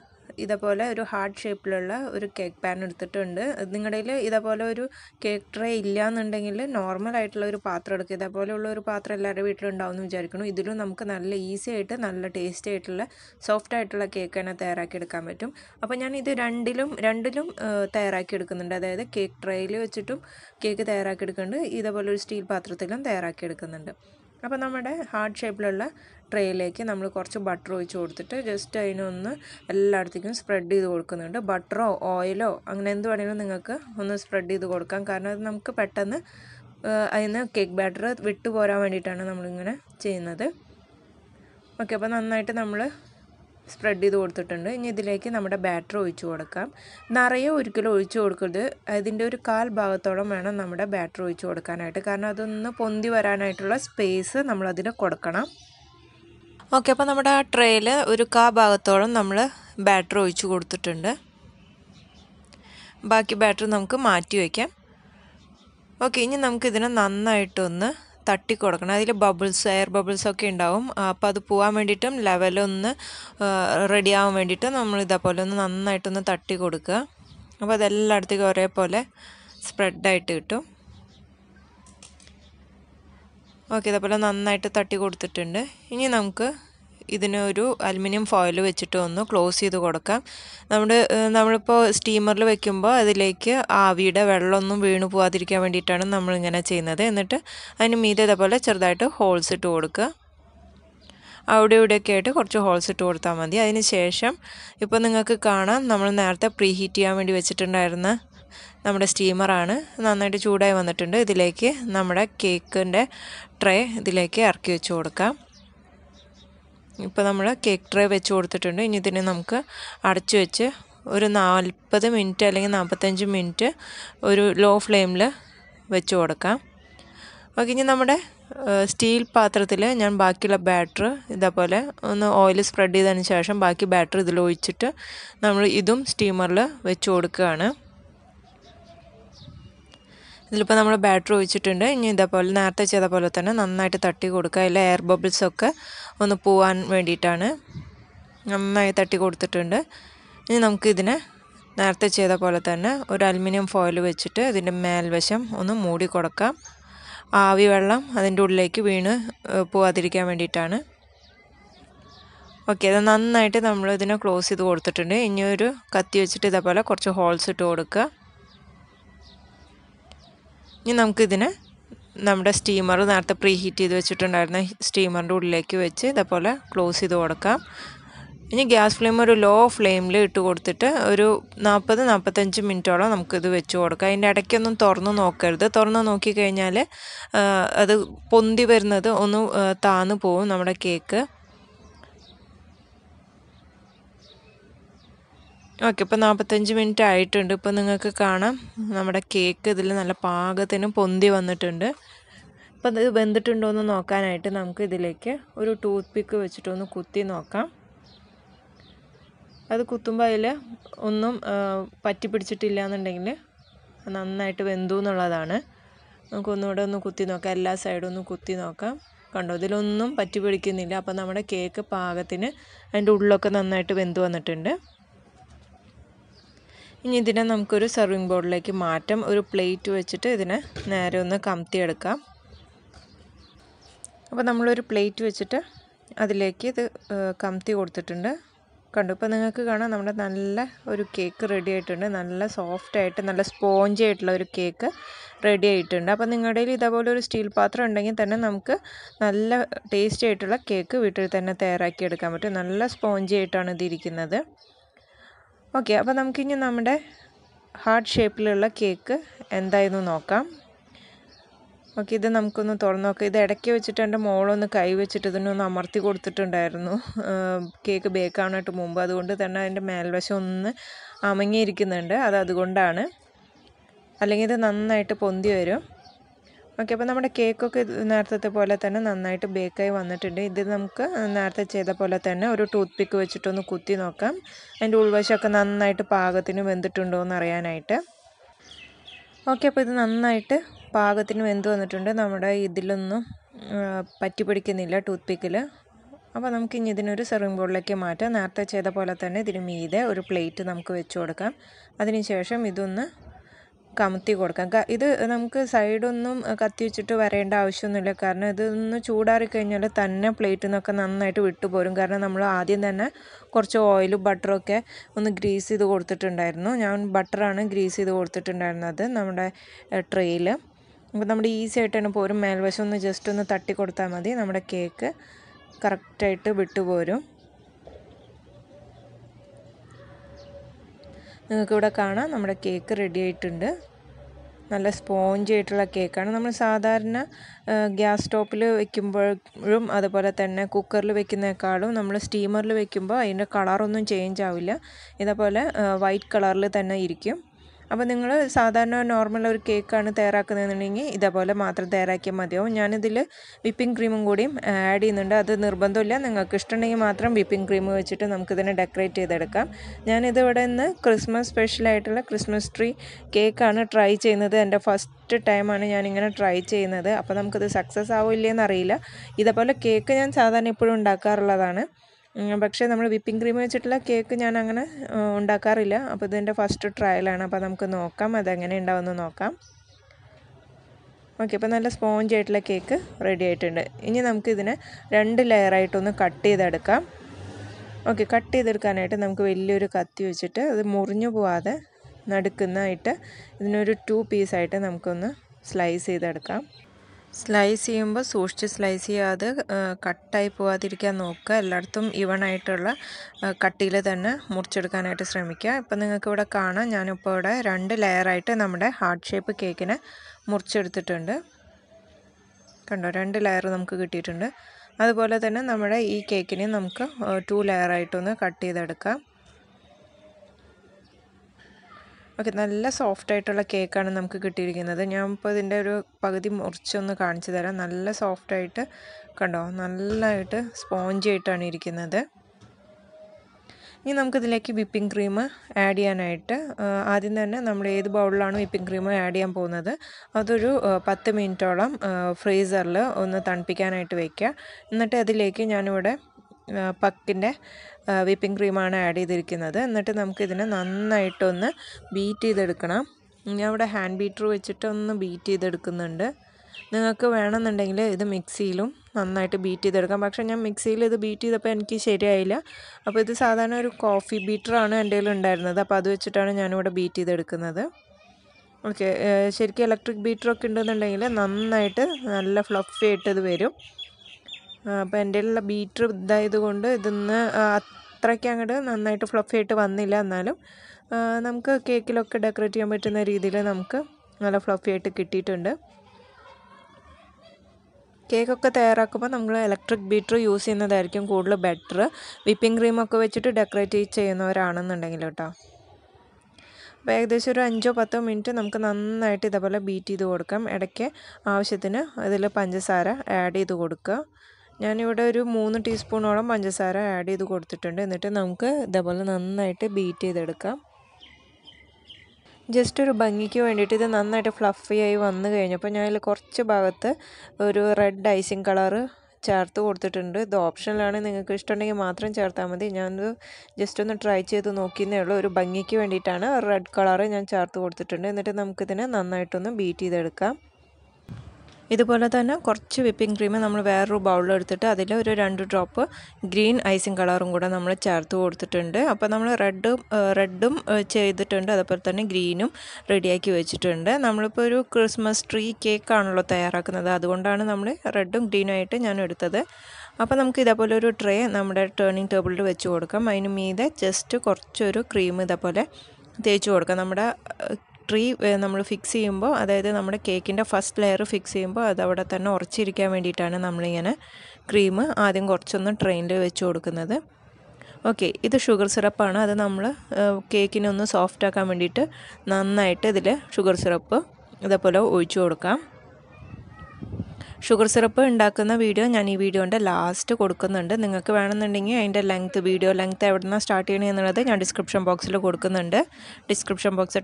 ഇതേപോലെ ഒരു ഹാർട്ട് ഷേപ്പിലുള്ള ഒരു കേക്ക് പാൻ എടുത്തിട്ടുണ്ട്. നിങ്ങളുടെ കയ്യിൽ ഇതേപോലെ ഒരു കേക്ക് ട്രേ ഇല്ല എന്നുണ്ടെങ്കിൽ നോർമൽ ആയിട്ടുള്ള ഒരു പാത്രം എടുക്കുക ഇതേപോലെയുള്ള ഒരു പാത്രം എല്ലാവരുടെ വീട്ടിലുണ്ടാവുമെന്ന് വിചാരിക്കുന്നു. ഇതിലും നമുക്ക് നല്ല ഈസി ആയിട്ട് നല്ല ടേസ്റ്റി ആയിട്ടുള്ള സോഫ്റ്റ് ആയിട്ടുള്ള കേക്ക് തന്നെ തയ്യാറാക്കി എടുക്കാൻ പറ്റും. അപ്പോൾ ഞാൻ ഇത് രണ്ടിലും രണ്ടിലും തയ്യാറാക്കി എടുക്കുന്നുണ്ട്. അതായത് കേക്ക് ട്രേയിൽ വെച്ചിട്ടും കേക്ക് തയ്യാറാക്കി എടുക്കുന്നുണ്ട്. ഇതേപോലെ ഒരു സ്റ്റീൽ പാത്രത്തിലും തയ്യാറാക്കി എടുക്കുന്നുണ്ട്. അപ്പോൾ നമ്മുടെ ഹാർട്ട് ഷേപ്പിലുള്ള ട്രേയിലേക്ക് നമ്മൾ കുറച്ച് ബട്ടർ ഒഴിച്ച് കൊടുത്തിട്ട് ജസ്റ്റ് അതിനൊന്ന് എല്ലായിടത്തേക്കും സ്പ്രെഡ് ചെയ്ത് കൊടുക്കുന്നുണ്ട്. ബട്ടറോ ഓയിലോ അങ്ങനെ എന്ത് വേണമെങ്കിലും നിങ്ങൾക്ക് ഒന്ന് സ്പ്രെഡ് ചെയ്ത് കൊടുക്കാം. കാരണം അത് നമുക്ക് പെട്ടെന്ന് അതിന് കേക്ക് ബാറ്റർ വിട്ടു പോരാൻ വേണ്ടിയിട്ടാണ് നമ്മളിങ്ങനെ ചെയ്യുന്നത്. ഓക്കെ അപ്പോൾ നന്നായിട്ട് നമ്മൾ സ്പ്രെഡ് ചെയ്ത് കൊടുത്തിട്ടുണ്ട്. ഇനി ഇതിലേക്ക് നമ്മുടെ ബാറ്റർ ഒഴിച്ചു കൊടുക്കാം. നിറയെ ഒരിക്കലും ഒഴിച്ചു കൊടുക്കരുത്. അതിന്റെ ഒരു കാൽ ഭാഗത്തോളം വേണം നമ്മുടെ ബാറ്ററി ഒഴിച്ചു കൊടുക്കാനായിട്ട്. കാരണം അതൊന്ന് പൊന്തി വരാനായിട്ടുള്ള സ്പേസ് നമ്മളതിന് കൊടുക്കണം. ഓക്കെ അപ്പോൾ നമ്മുടെ ആ ട്രേയിൽ ഒരു കാൽ ഭാഗത്തോളം നമ്മൾ ബാറ്ററി ഒഴിച്ചു കൊടുത്തിട്ടുണ്ട്. ബാക്കി ബാറ്ററി നമുക്ക് മാറ്റി വയ്ക്കാം. ഓക്കെ ഇനി നമുക്കിതിനെ നന്നായിട്ടൊന്ന് തട്ടി കൊടുക്കണം. അതിൽ ബബിൾസ് എയർ ബബിൾസ് ഒക്കെ ഉണ്ടാവും. അപ്പോൾ അത് പോകാൻ വേണ്ടിയിട്ടും ലെവലൊന്ന് റെഡി ആവാൻ വേണ്ടിയിട്ട് നമ്മൾ ഇതേപോലെ ഒന്ന് നന്നായിട്ടൊന്ന് തട്ടി കൊടുക്കുക. അപ്പോൾ അതെല്ലായിടത്തേക്കും ഒരേപോലെ സ്പ്രെഡായിട്ട് കിട്ടും. ഓക്കെ ഇതേപോലെ നന്നായിട്ട് തട്ടി കൊടുത്തിട്ടുണ്ട്. ഇനി നമുക്ക് ഇതിന് ഒരു അലുമിനിയം ഫോയിൽ വെച്ചിട്ട് ഒന്ന് ക്ലോസ് ചെയ്ത് കൊടുക്കാം. നമ്മുടെ നമ്മളിപ്പോൾ സ്റ്റീമറിൽ വെക്കുമ്പോൾ അതിലേക്ക് ആവിയുടെ വെള്ളമൊന്നും വീണു പോകാതിരിക്കാൻ വേണ്ടിയിട്ടാണ് നമ്മളിങ്ങനെ ചെയ്യുന്നത്. എന്നിട്ട് അതിന് മീതെ ഇതേപോലെ ചെറുതായിട്ട് ഹോൾസ് ഇട്ട് കൊടുക്കുക. അവിടെ ഇവിടെയൊക്കെ ആയിട്ട് കുറച്ച് ഹോൾസ് ഇട്ട് കൊടുത്താൽ മതി. അതിന് ശേഷം ഇപ്പോൾ നിങ്ങൾക്ക് കാണാം നമ്മൾ നേരത്തെ പ്രീ ഹീറ്റ് ചെയ്യാൻ വേണ്ടി വെച്ചിട്ടുണ്ടായിരുന്ന നമ്മുടെ സ്റ്റീമറാണ് നന്നായിട്ട് ചൂടായി വന്നിട്ടുണ്ട്. ഇതിലേക്ക് നമ്മുടെ കേക്കിന്റെ ട്രേ ഇതിലേക്ക് ഇറക്കി വെച്ച് കൊടുക്കാം. ഇപ്പോൾ നമ്മൾ കേക്ക് ട്രേ വെച്ച് കൊടുത്തിട്ടുണ്ട്. ഇനി ഇതിനെ നമുക്ക് അടച്ചു വെച്ച് ഒരു നാൽപ്പത് മിനിറ്റ് അല്ലെങ്കിൽ നാൽപ്പത്തഞ്ച് മിനിറ്റ് ഒരു ലോ ഫ്ലെയിമിൽ വെച്ച് കൊടുക്കാം. ഓക്കെ ഇനി നമ്മുടെ സ്റ്റീൽ പാത്രത്തിൽ ഞാൻ ബാക്കിയുള്ള ബാറ്റർ ഇതേപോലെ ഒന്ന് ഓയിൽ സ്പ്രെഡ് ചെയ്തതിന് ശേഷം ബാക്കി ബാറ്റർ ഇതിൽ ഒഴിച്ചിട്ട് നമ്മൾ ഇതും സ്റ്റീമറിൽ വെച്ച് കൊടുക്കുകയാണ്. ഇതിലിപ്പോൾ നമ്മൾ ബാറ്ററി ഒഴിച്ചിട്ടുണ്ട്. ഇനി ഇതേപോലെ നേരത്തെ ചെയ്ത പോലെ തന്നെ നന്നായിട്ട് തട്ടി കൊടുക്കുക. അതിൽ എയർ ബബിൾസൊക്കെ ഒന്ന് പോവാൻ വേണ്ടിയിട്ടാണ് നന്നായി തട്ടി കൊടുത്തിട്ടുണ്ട്. ഇനി നമുക്കിതിനെ നേരത്തെ ചെയ്ത പോലെ തന്നെ ഒരു അലുമിനിയം ഫോയിൽ വെച്ചിട്ട് ഇതിന്റെ മേൽവശം ഒന്ന് മൂടി കൊടുക്കാം. ആവി വെള്ളം അതിന്റെ ഉള്ളിലേക്ക് വീണ് പോവാതിരിക്കാൻ വേണ്ടിയിട്ടാണ്. ഓക്കെ അത് നന്നായിട്ട് നമ്മൾ ഇതിനെ ക്ലോസ് ചെയ്ത് കൊടുത്തിട്ടുണ്ട്. ഇനി ഒരു കത്തി വെച്ചിട്ട് ഇതേപോലെ കുറച്ച് ഹോൾസ് ഇട്ട് കൊടുക്കുക. ഇനി നമുക്കിതിനെ നമ്മുടെ സ്റ്റീമർ നേരത്തെ പ്രീ ഹീറ്റ് ചെയ്ത് വെച്ചിട്ടുണ്ടായിരുന്ന സ്റ്റീമറിന്റെ ഉള്ളിലേക്ക് വെച്ച് ഇതേപോലെ ക്ലോസ് ചെയ്ത് കൊടുക്കാം. ഇനി ഗ്യാസ് ഫ്ലെയിം ഒരു ലോ ഫ്ലെയിമിൽ ഇട്ട് കൊടുത്തിട്ട് ഒരു നാൽപ്പത് നാൽപ്പത്തഞ്ച് മിനിറ്റോളം നമുക്കിത് വെച്ച് കൊടുക്കാം. അതിന്റെ ഇടയ്ക്കൊന്നും തുറന്ന് നോക്കരുത്. തുറന്ന് നോക്കിക്കഴിഞ്ഞാൽ അത് പൊന്തി വരുന്നത് ഒന്ന് താന്ന് പോവും നമ്മുടെ കേക്ക് ഓക്കെ ഇപ്പോൾ നാൽപ്പത്തഞ്ച് മിനിറ്റ് ആയിട്ടുണ്ട്. ഇപ്പോൾ നിങ്ങൾക്ക് കാണാം. നമ്മുടെ കേക്ക് ഇതിൽ നല്ല പാകത്തിന് പൊന്തി വന്നിട്ടുണ്ട്. അപ്പോൾ ഇത് വെന്തിട്ടുണ്ടോ എന്ന് നോക്കാനായിട്ട് നമുക്ക് ഇതിലേക്ക് ഒരു ടൂത്ത് പിക്ക് വെച്ചിട്ടൊന്ന് കുത്തി നോക്കാം. അത് കുത്തുമ്പോൾ അതിൽ ഒന്നും പറ്റി പിടിച്ചിട്ടില്ല എന്നുണ്ടെങ്കിൽ നന്നായിട്ട് വെന്തു എന്നുള്ളതാണ്. നമുക്കൊന്നുകൂടെ ഒന്ന് കുത്തി നോക്കാം. എല്ലാ സൈഡും ഒന്ന് കുത്തി നോക്കാം. കണ്ടോ ഇതിലൊന്നും പറ്റി പിടിക്കുന്നില്ല. അപ്പോൾ നമ്മുടെ കേക്ക് പാകത്തിന് അതിന്റെ ഉള്ളൊക്കെ നന്നായിട്ട് വെന്തു വന്നിട്ടുണ്ട്. ഇനി ഇതിനെ നമുക്കൊരു സെർവിങ് ബോർഡിലേക്ക് മാറ്റാം. ഒരു പ്ലേറ്റ് വെച്ചിട്ട് ഇതിനെ നേരെ ഒന്ന് കമത്തിയെടുക്കാം. അപ്പോൾ നമ്മളൊരു പ്ലേറ്റ് വെച്ചിട്ട് അതിലേക്ക് ഇത് കമത്തി കൊടുത്തിട്ടുണ്ട്. കണ്ടു? ഇപ്പോൾ നിങ്ങൾക്ക് കാണാം നമ്മുടെ നല്ല ഒരു കേക്ക് റെഡി ആയിട്ടുണ്ട്. നല്ല സോഫ്റ്റ് ആയിട്ട് നല്ല സ്പോഞ്ച് ആയിട്ടുള്ള ഒരു കേക്ക് റെഡി ആയിട്ടുണ്ട്. അപ്പോൾ നിങ്ങളുടെ കയ്യിൽ ഇതേപോലെ ഒരു സ്റ്റീൽ പാത്രം ഉണ്ടെങ്കിൽ തന്നെ നമുക്ക് നല്ല ടേസ്റ്റി ആയിട്ടുള്ള കേക്ക് വീട്ടിൽ തന്നെ തയ്യാറാക്കി എടുക്കാൻ പറ്റും. നല്ല സ്പോഞ്ച് ആയിട്ടാണ് ഇതിരിക്കുന്നത് ഓക്കെ അപ്പോൾ നമുക്കിനി നമ്മുടെ ഹാർട്ട് ഷേപ്പിലുള്ള കേക്ക് എന്തായിരുന്നു നോക്കാം. ഓക്കെ ഇത് നമുക്കൊന്ന് തുറന്ന് നോക്കാം. ഇത് ഇടയ്ക്ക് വെച്ചിട്ട് എന്റെ മോളൊന്ന് കൈ വെച്ചിട്ട് ഇതിനൊന്ന് അമർത്തി കൊടുത്തിട്ടുണ്ടായിരുന്നു. കേക്ക് ബേക്കാനായിട്ട് മുമ്പ്. അതുകൊണ്ട് തന്നെ അതിന്റെ മേൽവശം ഒന്ന് അമങ്ങിയിരിക്കുന്നുണ്ട്. അത് അതുകൊണ്ടാണ്. അല്ലെങ്കിൽ ഇത് നന്നായിട്ട് പൊന്തി വരും. ഓക്കെ അപ്പോൾ നമ്മുടെ കേക്കൊക്കെ നേരത്തെ പോലെ തന്നെ നന്നായിട്ട് ബേക്കായി വന്നിട്ടുണ്ട്. ഇത് നമുക്ക് നേരത്തെ ചെയ്ത പോലെ തന്നെ ഒരു ടൂത്ത് പിക്ക് വെച്ചിട്ടൊന്ന് കുത്തി നോക്കാം. അതിന്റെ ഉൾവശമൊക്കെ നന്നായിട്ട് പാകത്തിന് വെന്തിട്ടുണ്ടോ എന്ന് അറിയാനായിട്ട്. ഓക്കെ അപ്പോൾ ഇത് നന്നായിട്ട് പാകത്തിന് വെന്ത് വന്നിട്ടുണ്ട്. നമ്മുടെ ഇതിലൊന്നും പറ്റി പിടിക്കുന്നില്ല ടൂത്ത് പിക്കിൽ അപ്പോൾ നമുക്ക് ഇനി ഇതിനൊരു സെർവിങ് ബോളിലേക്ക് മാറ്റാം. നേരത്തെ ചെയ്ത പോലെ തന്നെ ഇതിന് മീതെ ഒരു പ്ലേറ്റ് നമുക്ക് വെച്ച് കൊടുക്കാം. അതിനുശേഷം ഇതൊന്ന് കമത്തി കൊടുക്കാം. ഇത് നമുക്ക് സൈഡൊന്നും കത്തി വെച്ചിട്ട് വരേണ്ട ആവശ്യമൊന്നുമില്ല. കാരണം ഇതൊന്ന് ചൂടാറി കഴിഞ്ഞാൽ തന്നെ പ്ലേറ്റിൽ നിന്നൊക്കെ നന്നായിട്ട് വിട്ടുപോരും. കാരണം നമ്മൾ ആദ്യം തന്നെ കുറച്ച് ഓയിലും ബട്ടറൊക്കെ ഒന്ന് ഗ്രീസ് ചെയ്ത് കൊടുത്തിട്ടുണ്ടായിരുന്നു. ഞാൻ ബട്ടറാണ് ഗ്രീസ് ചെയ്ത് കൊടുത്തിട്ടുണ്ടായിരുന്നത് നമ്മുടെ ട്രെയിൽ അപ്പോൾ നമ്മുടെ ഈസി ആയിട്ട് തന്നെ പോരും. മേൽവശം ഒന്ന് ജസ്റ്റ് ഒന്ന് തട്ടി കൊടുത്താൽ മതി. നമ്മുടെ കേക്ക് കറക്റ്റായിട്ട് വിട്ടുപോരും. നിങ്ങൾക്കിവിടെ കാണാം. നമ്മുടെ കേക്ക് റെഡി ആയിട്ടുണ്ട്. നല്ല സ്പോഞ്ച് ആയിട്ടുള്ള കേക്കാണ്. നമ്മൾ സാധാരണ ഗ്യാസ് സ്റ്റോപ്പിൽ വെക്കുമ്പോഴും അതുപോലെ തന്നെ കുക്കറിൽ വെക്കുന്നേക്കാളും നമ്മൾ സ്റ്റീമറിൽ വെക്കുമ്പോൾ അതിന്റെ കളറൊന്നും ചേഞ്ച് ആവില്ല. ഇതേപോലെ വൈറ്റ് കളറിൽ തന്നെ ഇരിക്കും. അപ്പോൾ നിങ്ങൾ സാധാരണ നോർമൽ ഒരു കേക്കാണ് തയ്യാറാക്കുന്നതെന്നുണ്ടെങ്കിൽ ഇതേപോലെ മാത്രം തയ്യാറാക്കിയാൽ മതിയാവും. ഞാനിതിൽ വിപ്പിംഗ് ക്രീമും കൂടിയും ആഡ് ചെയ്യുന്നുണ്ട്. അത് നിർബന്ധമില്ല. നിങ്ങൾക്ക് ഇഷ്ടമുണ്ടെങ്കിൽ മാത്രം വിപ്പിംഗ് ക്രീം വെച്ചിട്ട് നമുക്കിതിനെ ഡെക്കറേറ്റ് ചെയ്തെടുക്കാം. ഞാനിതിവിടെ നിന്ന് ക്രിസ്മസ് സ്പെഷ്യലായിട്ടുള്ള ക്രിസ്മസ് ട്രീ കേക്കാണ് ട്രൈ ചെയ്യുന്നത്. എന്റെ ഫസ്റ്റ് ടൈമാണ് ഞാനിങ്ങനെ ട്രൈ ചെയ്യുന്നത്. അപ്പോൾ നമുക്കിത് സക്സസ് ആവില്ലെന്ന് അറിയില്ല ഇതേപോലെ കേക്ക് ഞാൻ സാധാരണ ഇപ്പോഴും ഉണ്ടാക്കാറുള്ളതാണ്. പക്ഷേ നമ്മൾ വിപ്പിംഗ് ക്രീം വെച്ചിട്ടുള്ള കേക്ക് ഞാൻ അങ്ങനെ ഉണ്ടാക്കാറില്ല. അപ്പോൾ ഇതിന്റെ ഫസ്റ്റ് ട്രയലാണ് അപ്പോൾ നമുക്ക് നോക്കാം അതെങ്ങനെ ഉണ്ടാവുമെന്ന് നോക്കാം. ഓക്കെ അപ്പോൾ നല്ല സ്പോഞ്ച് ആയിട്ടുള്ള കേക്ക് റെഡി ആയിട്ടുണ്ട്. ഇനി നമുക്കിതിനെ രണ്ട് ലെയറായിട്ടൊന്ന് കട്ട് ചെയ്തെടുക്കാം. ഓക്കെ കട്ട് ചെയ്തെടുക്കാനായിട്ട് നമുക്ക് വലിയൊരു കത്തി വെച്ചിട്ട് അത് മുറിഞ്ഞു പോവാതെ നടുക്കുന്നതായിട്ട് ഇതിനൊരു ടു പീസായിട്ട് നമുക്കൊന്ന് സ്ലൈസ് ചെയ്തെടുക്കാം. സ്ലൈസ് ചെയ്യുമ്പോൾ സൂക്ഷിച്ച് സ്ലൈസ് ചെയ്യാതെ കട്ടായി പോകാതിരിക്കാൻ നോക്കുക. എല്ലായിടത്തും ആയിട്ടുള്ള കട്ടിയിൽ തന്നെ മുറിച്ചെടുക്കാനായിട്ട് ശ്രമിക്കുക. ഇപ്പം നിങ്ങൾക്ക് ഇവിടെ കാണാം ഞാനിപ്പോൾ ഇവിടെ രണ്ട് ലെയറായിട്ട് നമ്മുടെ ഹാർട്ട് ഷേപ്പ് കേക്കിനെ മുറിച്ചെടുത്തിട്ടുണ്ട്. കണ്ടോ രണ്ട് ലെയർ നമുക്ക് കിട്ടിയിട്ടുണ്ട്. അതുപോലെ തന്നെ നമ്മുടെ ഈ കേക്കിനെ നമുക്ക് ടു ലെയറായിട്ടൊന്ന് കട്ട് ചെയ്തെടുക്കാം. ഓക്കെ നല്ല സോഫ്റ്റ് ആയിട്ടുള്ള കേക്കാണ് നമുക്ക് കിട്ടിയിരിക്കുന്നത്. ഞാൻ ഇപ്പോൾ ഇതിന്റെ ഒരു പകുതി മുറിച്ചൊന്ന് കാണിച്ചു തരാം. നല്ല സോഫ്റ്റ് ആയിട്ട് കണ്ടോ? നല്ലതായിട്ട് സ്പോഞ്ച് ആയിട്ടാണ് ഇരിക്കുന്നത്. ഇനി നമുക്കിതിലേക്ക് വിപ്പിംഗ് ക്രീം ആഡ് ചെയ്യാനായിട്ട് ആദ്യം തന്നെ നമ്മൾ ഏത് ബൗളിലാണ് വിപ്പിംഗ് ക്രീം ആഡ് ചെയ്യാൻ പോകുന്നത്? അതൊരു പത്ത് മിനിറ്റോളം ഫ്രീസറിൽ ഒന്ന് തണുപ്പിക്കാനായിട്ട് വയ്ക്കുക. എന്നിട്ട് അതിലേക്ക് ഞാനിവിടെ പക്കിന്റെ വിപ്പിംഗ് ക്രീമാണ് ആഡ് ചെയ്തിരിക്കുന്നത്. എന്നിട്ട് നമുക്കിതിനെ നന്നായിട്ടൊന്ന് ബീറ്റ് ചെയ്തെടുക്കണം. ഞാൻ അവിടെ ഹാൻഡ് ബീറ്റർ വെച്ചിട്ട് ഒന്ന് ബീറ്റ് ചെയ്തെടുക്കുന്നുണ്ട്. നിങ്ങൾക്ക് വേണമെന്നുണ്ടെങ്കിൽ ഇത് മിക്സിയിലും നന്നായിട്ട് ബീറ്റ് ചെയ്തെടുക്കാം. പക്ഷേ ഞാൻ മിക്സിയിൽ ഇത് ബീറ്റ് ചെയ്തപ്പോൾ എനിക്ക് ശരിയായില്ല. അപ്പോൾ ഇത് സാധാരണ ഒരു കോഫി ബീറ്ററാണ് എന്റെ കയ്യിൽ ഉണ്ടായിരുന്നത്. അപ്പോൾ അത് വെച്ചിട്ടാണ് ഞാനിവിടെ ബീറ്റ് ചെയ്തെടുക്കുന്നത്. ഓക്കെ ശരിക്കും ഇലക്ട്രിക് ബീറ്ററൊക്കെ ഉണ്ടെന്നുണ്ടെങ്കിൽ നന്നായിട്ട് നല്ല ഫ്ലഫി ആയിട്ട് ഇത് വരും. അപ്പോൾ എന്റെ ഉള്ള ബീറ്റർ ഇതായത് കൊണ്ട് ഇതൊന്ന് അത്രയ്ക്ക് അങ്ങോട്ട് നന്നായിട്ട് ഫ്ലഫി ആയിട്ട് വന്നില്ല എന്നാലും നമുക്ക് കേക്കിലൊക്കെ ഡെക്കറേറ്റ് ചെയ്യാൻ പറ്റുന്ന രീതിയിൽ നമുക്ക് നല്ല ഫ്ലഫി ആയിട്ട് കിട്ടിയിട്ടുണ്ട്. കേക്കൊക്കെ തയ്യാറാക്കുമ്പോൾ നമ്മൾ ഇലക്ട്രിക് ബീറ്റർ യൂസ് ചെയ്യുന്നതായിരിക്കും കൂടുതൽ ബെറ്റർ വിപ്പിംഗ് ക്രീമൊക്കെ വെച്ചിട്ട് ഡെക്കറേറ്റ് ചെയ്യുന്നവരാണെന്നുണ്ടെങ്കിൽ കേട്ടോ. അപ്പോൾ ഏകദേശം ഒരു അഞ്ചോ പത്തോ മിനിറ്റ് നമുക്ക് നന്നായിട്ട് ഇതേപോലെ ബീറ്റ് ചെയ്ത് കൊടുക്കാം. ഇടയ്ക്ക് ആവശ്യത്തിന് അതിൽ പഞ്ചസാര ആഡ് ചെയ്ത് കൊടുക്കുക. ഞാനിവിടെ ഒരു മൂന്ന് ടീസ്പൂണോളം പഞ്ചസാര ആഡ് ചെയ്ത് കൊടുത്തിട്ടുണ്ട്. എന്നിട്ട് നമുക്ക് ഇതേപോലെ നന്നായിട്ട് ബീറ്റ് ചെയ്തെടുക്കാം. ജസ്റ്റ് ഒരു ഭംഗിക്ക് വേണ്ടിയിട്ട് ഇത് നന്നായിട്ട് ഫ്ലഫി ആയി വന്നു കഴിഞ്ഞപ്പോൾ ഞാൻ ഇതിൽ കുറച്ച് ഭാഗത്ത് ഒരു റെഡ് ഐസിങ് കളറ് ചേർത്ത് കൊടുത്തിട്ടുണ്ട്. ഇത് ഓപ്ഷനിലാണ് നിങ്ങൾക്ക് ഇഷ്ടമുണ്ടെങ്കിൽ മാത്രം ചേർത്താൽ മതി. ഞാനത് ജസ്റ്റ് ഒന്ന് ട്രൈ ചെയ്ത് നോക്കിയെന്നേ ഉള്ളൂ. ഒരു ഭംഗിക്ക് വേണ്ടിയിട്ടാണ് റെഡ് കളറ് ഞാൻ ചേർത്ത് കൊടുത്തിട്ടുണ്ട്. എന്നിട്ട് നമുക്കിതിനെ നന്നായിട്ടൊന്ന് ബീറ്റ് ചെയ്തെടുക്കാം. ഇതുപോലെ തന്നെ കുറച്ച് വിപ്പിംഗ് ക്രീം നമ്മൾ വേറൊരു ബൗളിൽ എടുത്തിട്ട് അതിൽ ഒരു രണ്ട് ഡ്രോപ്പ് ഗ്രീൻ ഐസിങ് കളറും കൂടെ നമ്മൾ ചേർത്ത് കൊടുത്തിട്ടുണ്ട്. അപ്പോൾ നമ്മൾ റെഡ് റെഡും ചെയ്തിട്ടുണ്ട്. അതുപോലെ തന്നെ ഗ്രീനും റെഡിയാക്കി വെച്ചിട്ടുണ്ട്. നമ്മളിപ്പോൾ ഒരു ക്രിസ്മസ് ട്രീ കേക്ക് കേക്കാണല്ലോ തയ്യാറാക്കുന്നത്. അതുകൊണ്ടാണ് നമ്മൾ റെഡും ഗ്രീനും ആയിട്ട് ഞാൻ എടുത്തത്. അപ്പോൾ നമുക്ക് ഇതേപോലെ ഒരു ട്രേ നമ്മുടെ ടേണിംഗ് ടേബിളിൽ വെച്ച് കൊടുക്കാം. അതിന് മീതെ ജസ്റ്റ് കുറച്ചൊരു ക്രീം ഇതേപോലെ തേച്ച് കൊടുക്കാം. നമ്മുടെ ട്രീ നമ്മൾ ഫിക്സ് ചെയ്യുമ്പോൾ അതായത് നമ്മുടെ കേക്കിന്റെ ഫസ്റ്റ് ലെയർ ഫിക്സ് ചെയ്യുമ്പോൾ അത് അവിടെ തന്നെ ഉറച്ചിരിക്കാൻ വേണ്ടിയിട്ടാണ് നമ്മളിങ്ങനെ ക്രീം ആദ്യം കുറച്ചൊന്ന് ട്രെയിനിൽ വെച്ച് കൊടുക്കുന്നത്. ഓക്കെ ഇത് ഷുഗർ സിറപ്പാണ് അത് നമ്മൾ കേക്കിനെ ഒന്ന് സോഫ്റ്റ് ആക്കാൻ വേണ്ടിയിട്ട് നന്നായിട്ട് ഇതിൽ ഷുഗർ സിറപ്പ് ഇതേപോലെ ഒഴിച്ചു കൊടുക്കാം. ഷുഗർ സിറപ്പ് ഉണ്ടാക്കുന്ന വീഡിയോ ഞാൻ ഈ വീഡിയോന്റെ ലാസ്റ്റ് കൊടുക്കുന്നുണ്ട്. നിങ്ങൾക്ക് വേണമെന്നുണ്ടെങ്കിൽ അതിന്റെ ലെങ്ത്ത് വീഡിയോ ലെങ്ത്ത് എവിടെ നിന്നാണ് സ്റ്റാർട്ട് ചെയ്യണേ എന്നുള്ളത് ഞാൻ ഡിസ്ക്രിപ്ഷൻ ബോക്സിൽ കൊടുക്കുന്നുണ്ട്. ഡിസ്ക്രിപ്ഷൻ ബോക്സ്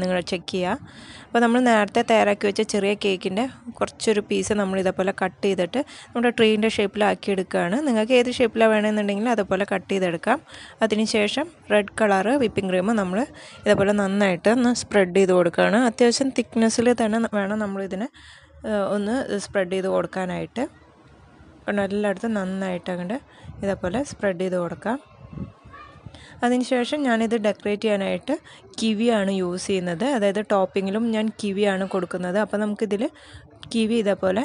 നിങ്ങൾ ചെക്ക് ചെയ്യുക അപ്പോൾ നമ്മൾ നേരത്തെ തയ്യാറാക്കി വെച്ച ചെറിയ കേക്കിന്റെ കുറച്ചൊരു പീസ് നമ്മൾ ഇതേപോലെ കട്ട് ചെയ്തിട്ട് നമ്മുടെ ട്രീന്റെ ഷേപ്പിലാക്കി എടുക്കുകയാണ്. നിങ്ങൾക്ക് ഏത് ഷേപ്പിലാണ് വേണമെന്നുണ്ടെങ്കിൽ അതുപോലെ കട്ട് ചെയ്തെടുക്കാം. അതിനുശേഷം റെഡ് കളറ് വിപ്പിംഗ് ക്രീം നമ്മൾ ഇതേപോലെ നന്നായിട്ട് ഒന്ന് സ്പ്രെഡ് ചെയ്ത് കൊടുക്കുകയാണ്. അത്യാവശ്യം തിക്നെസ്സിൽ തന്നെ വേണം നമ്മളിതിനെ ഒന്ന് സ്പ്രെഡ് ചെയ്ത് കൊടുക്കാനായിട്ട്. എല്ലായിടത്തും നന്നായിട്ട് അങ്ങോട്ട് ഇതേപോലെ സ്പ്രെഡ് ചെയ്ത് കൊടുക്കാം. അതിനുശേഷം ഞാനിത് ഡെക്കറേറ്റ് ചെയ്യാനായിട്ട് കിവിയാണ് യൂസ് ചെയ്യുന്നത്. അതായത് ടോപ്പിങ്ങിലും ഞാൻ കിവിയാണ് കൊടുക്കുന്നത്. അപ്പോൾ നമുക്കിതിൽ കിവി ഇതേപോലെ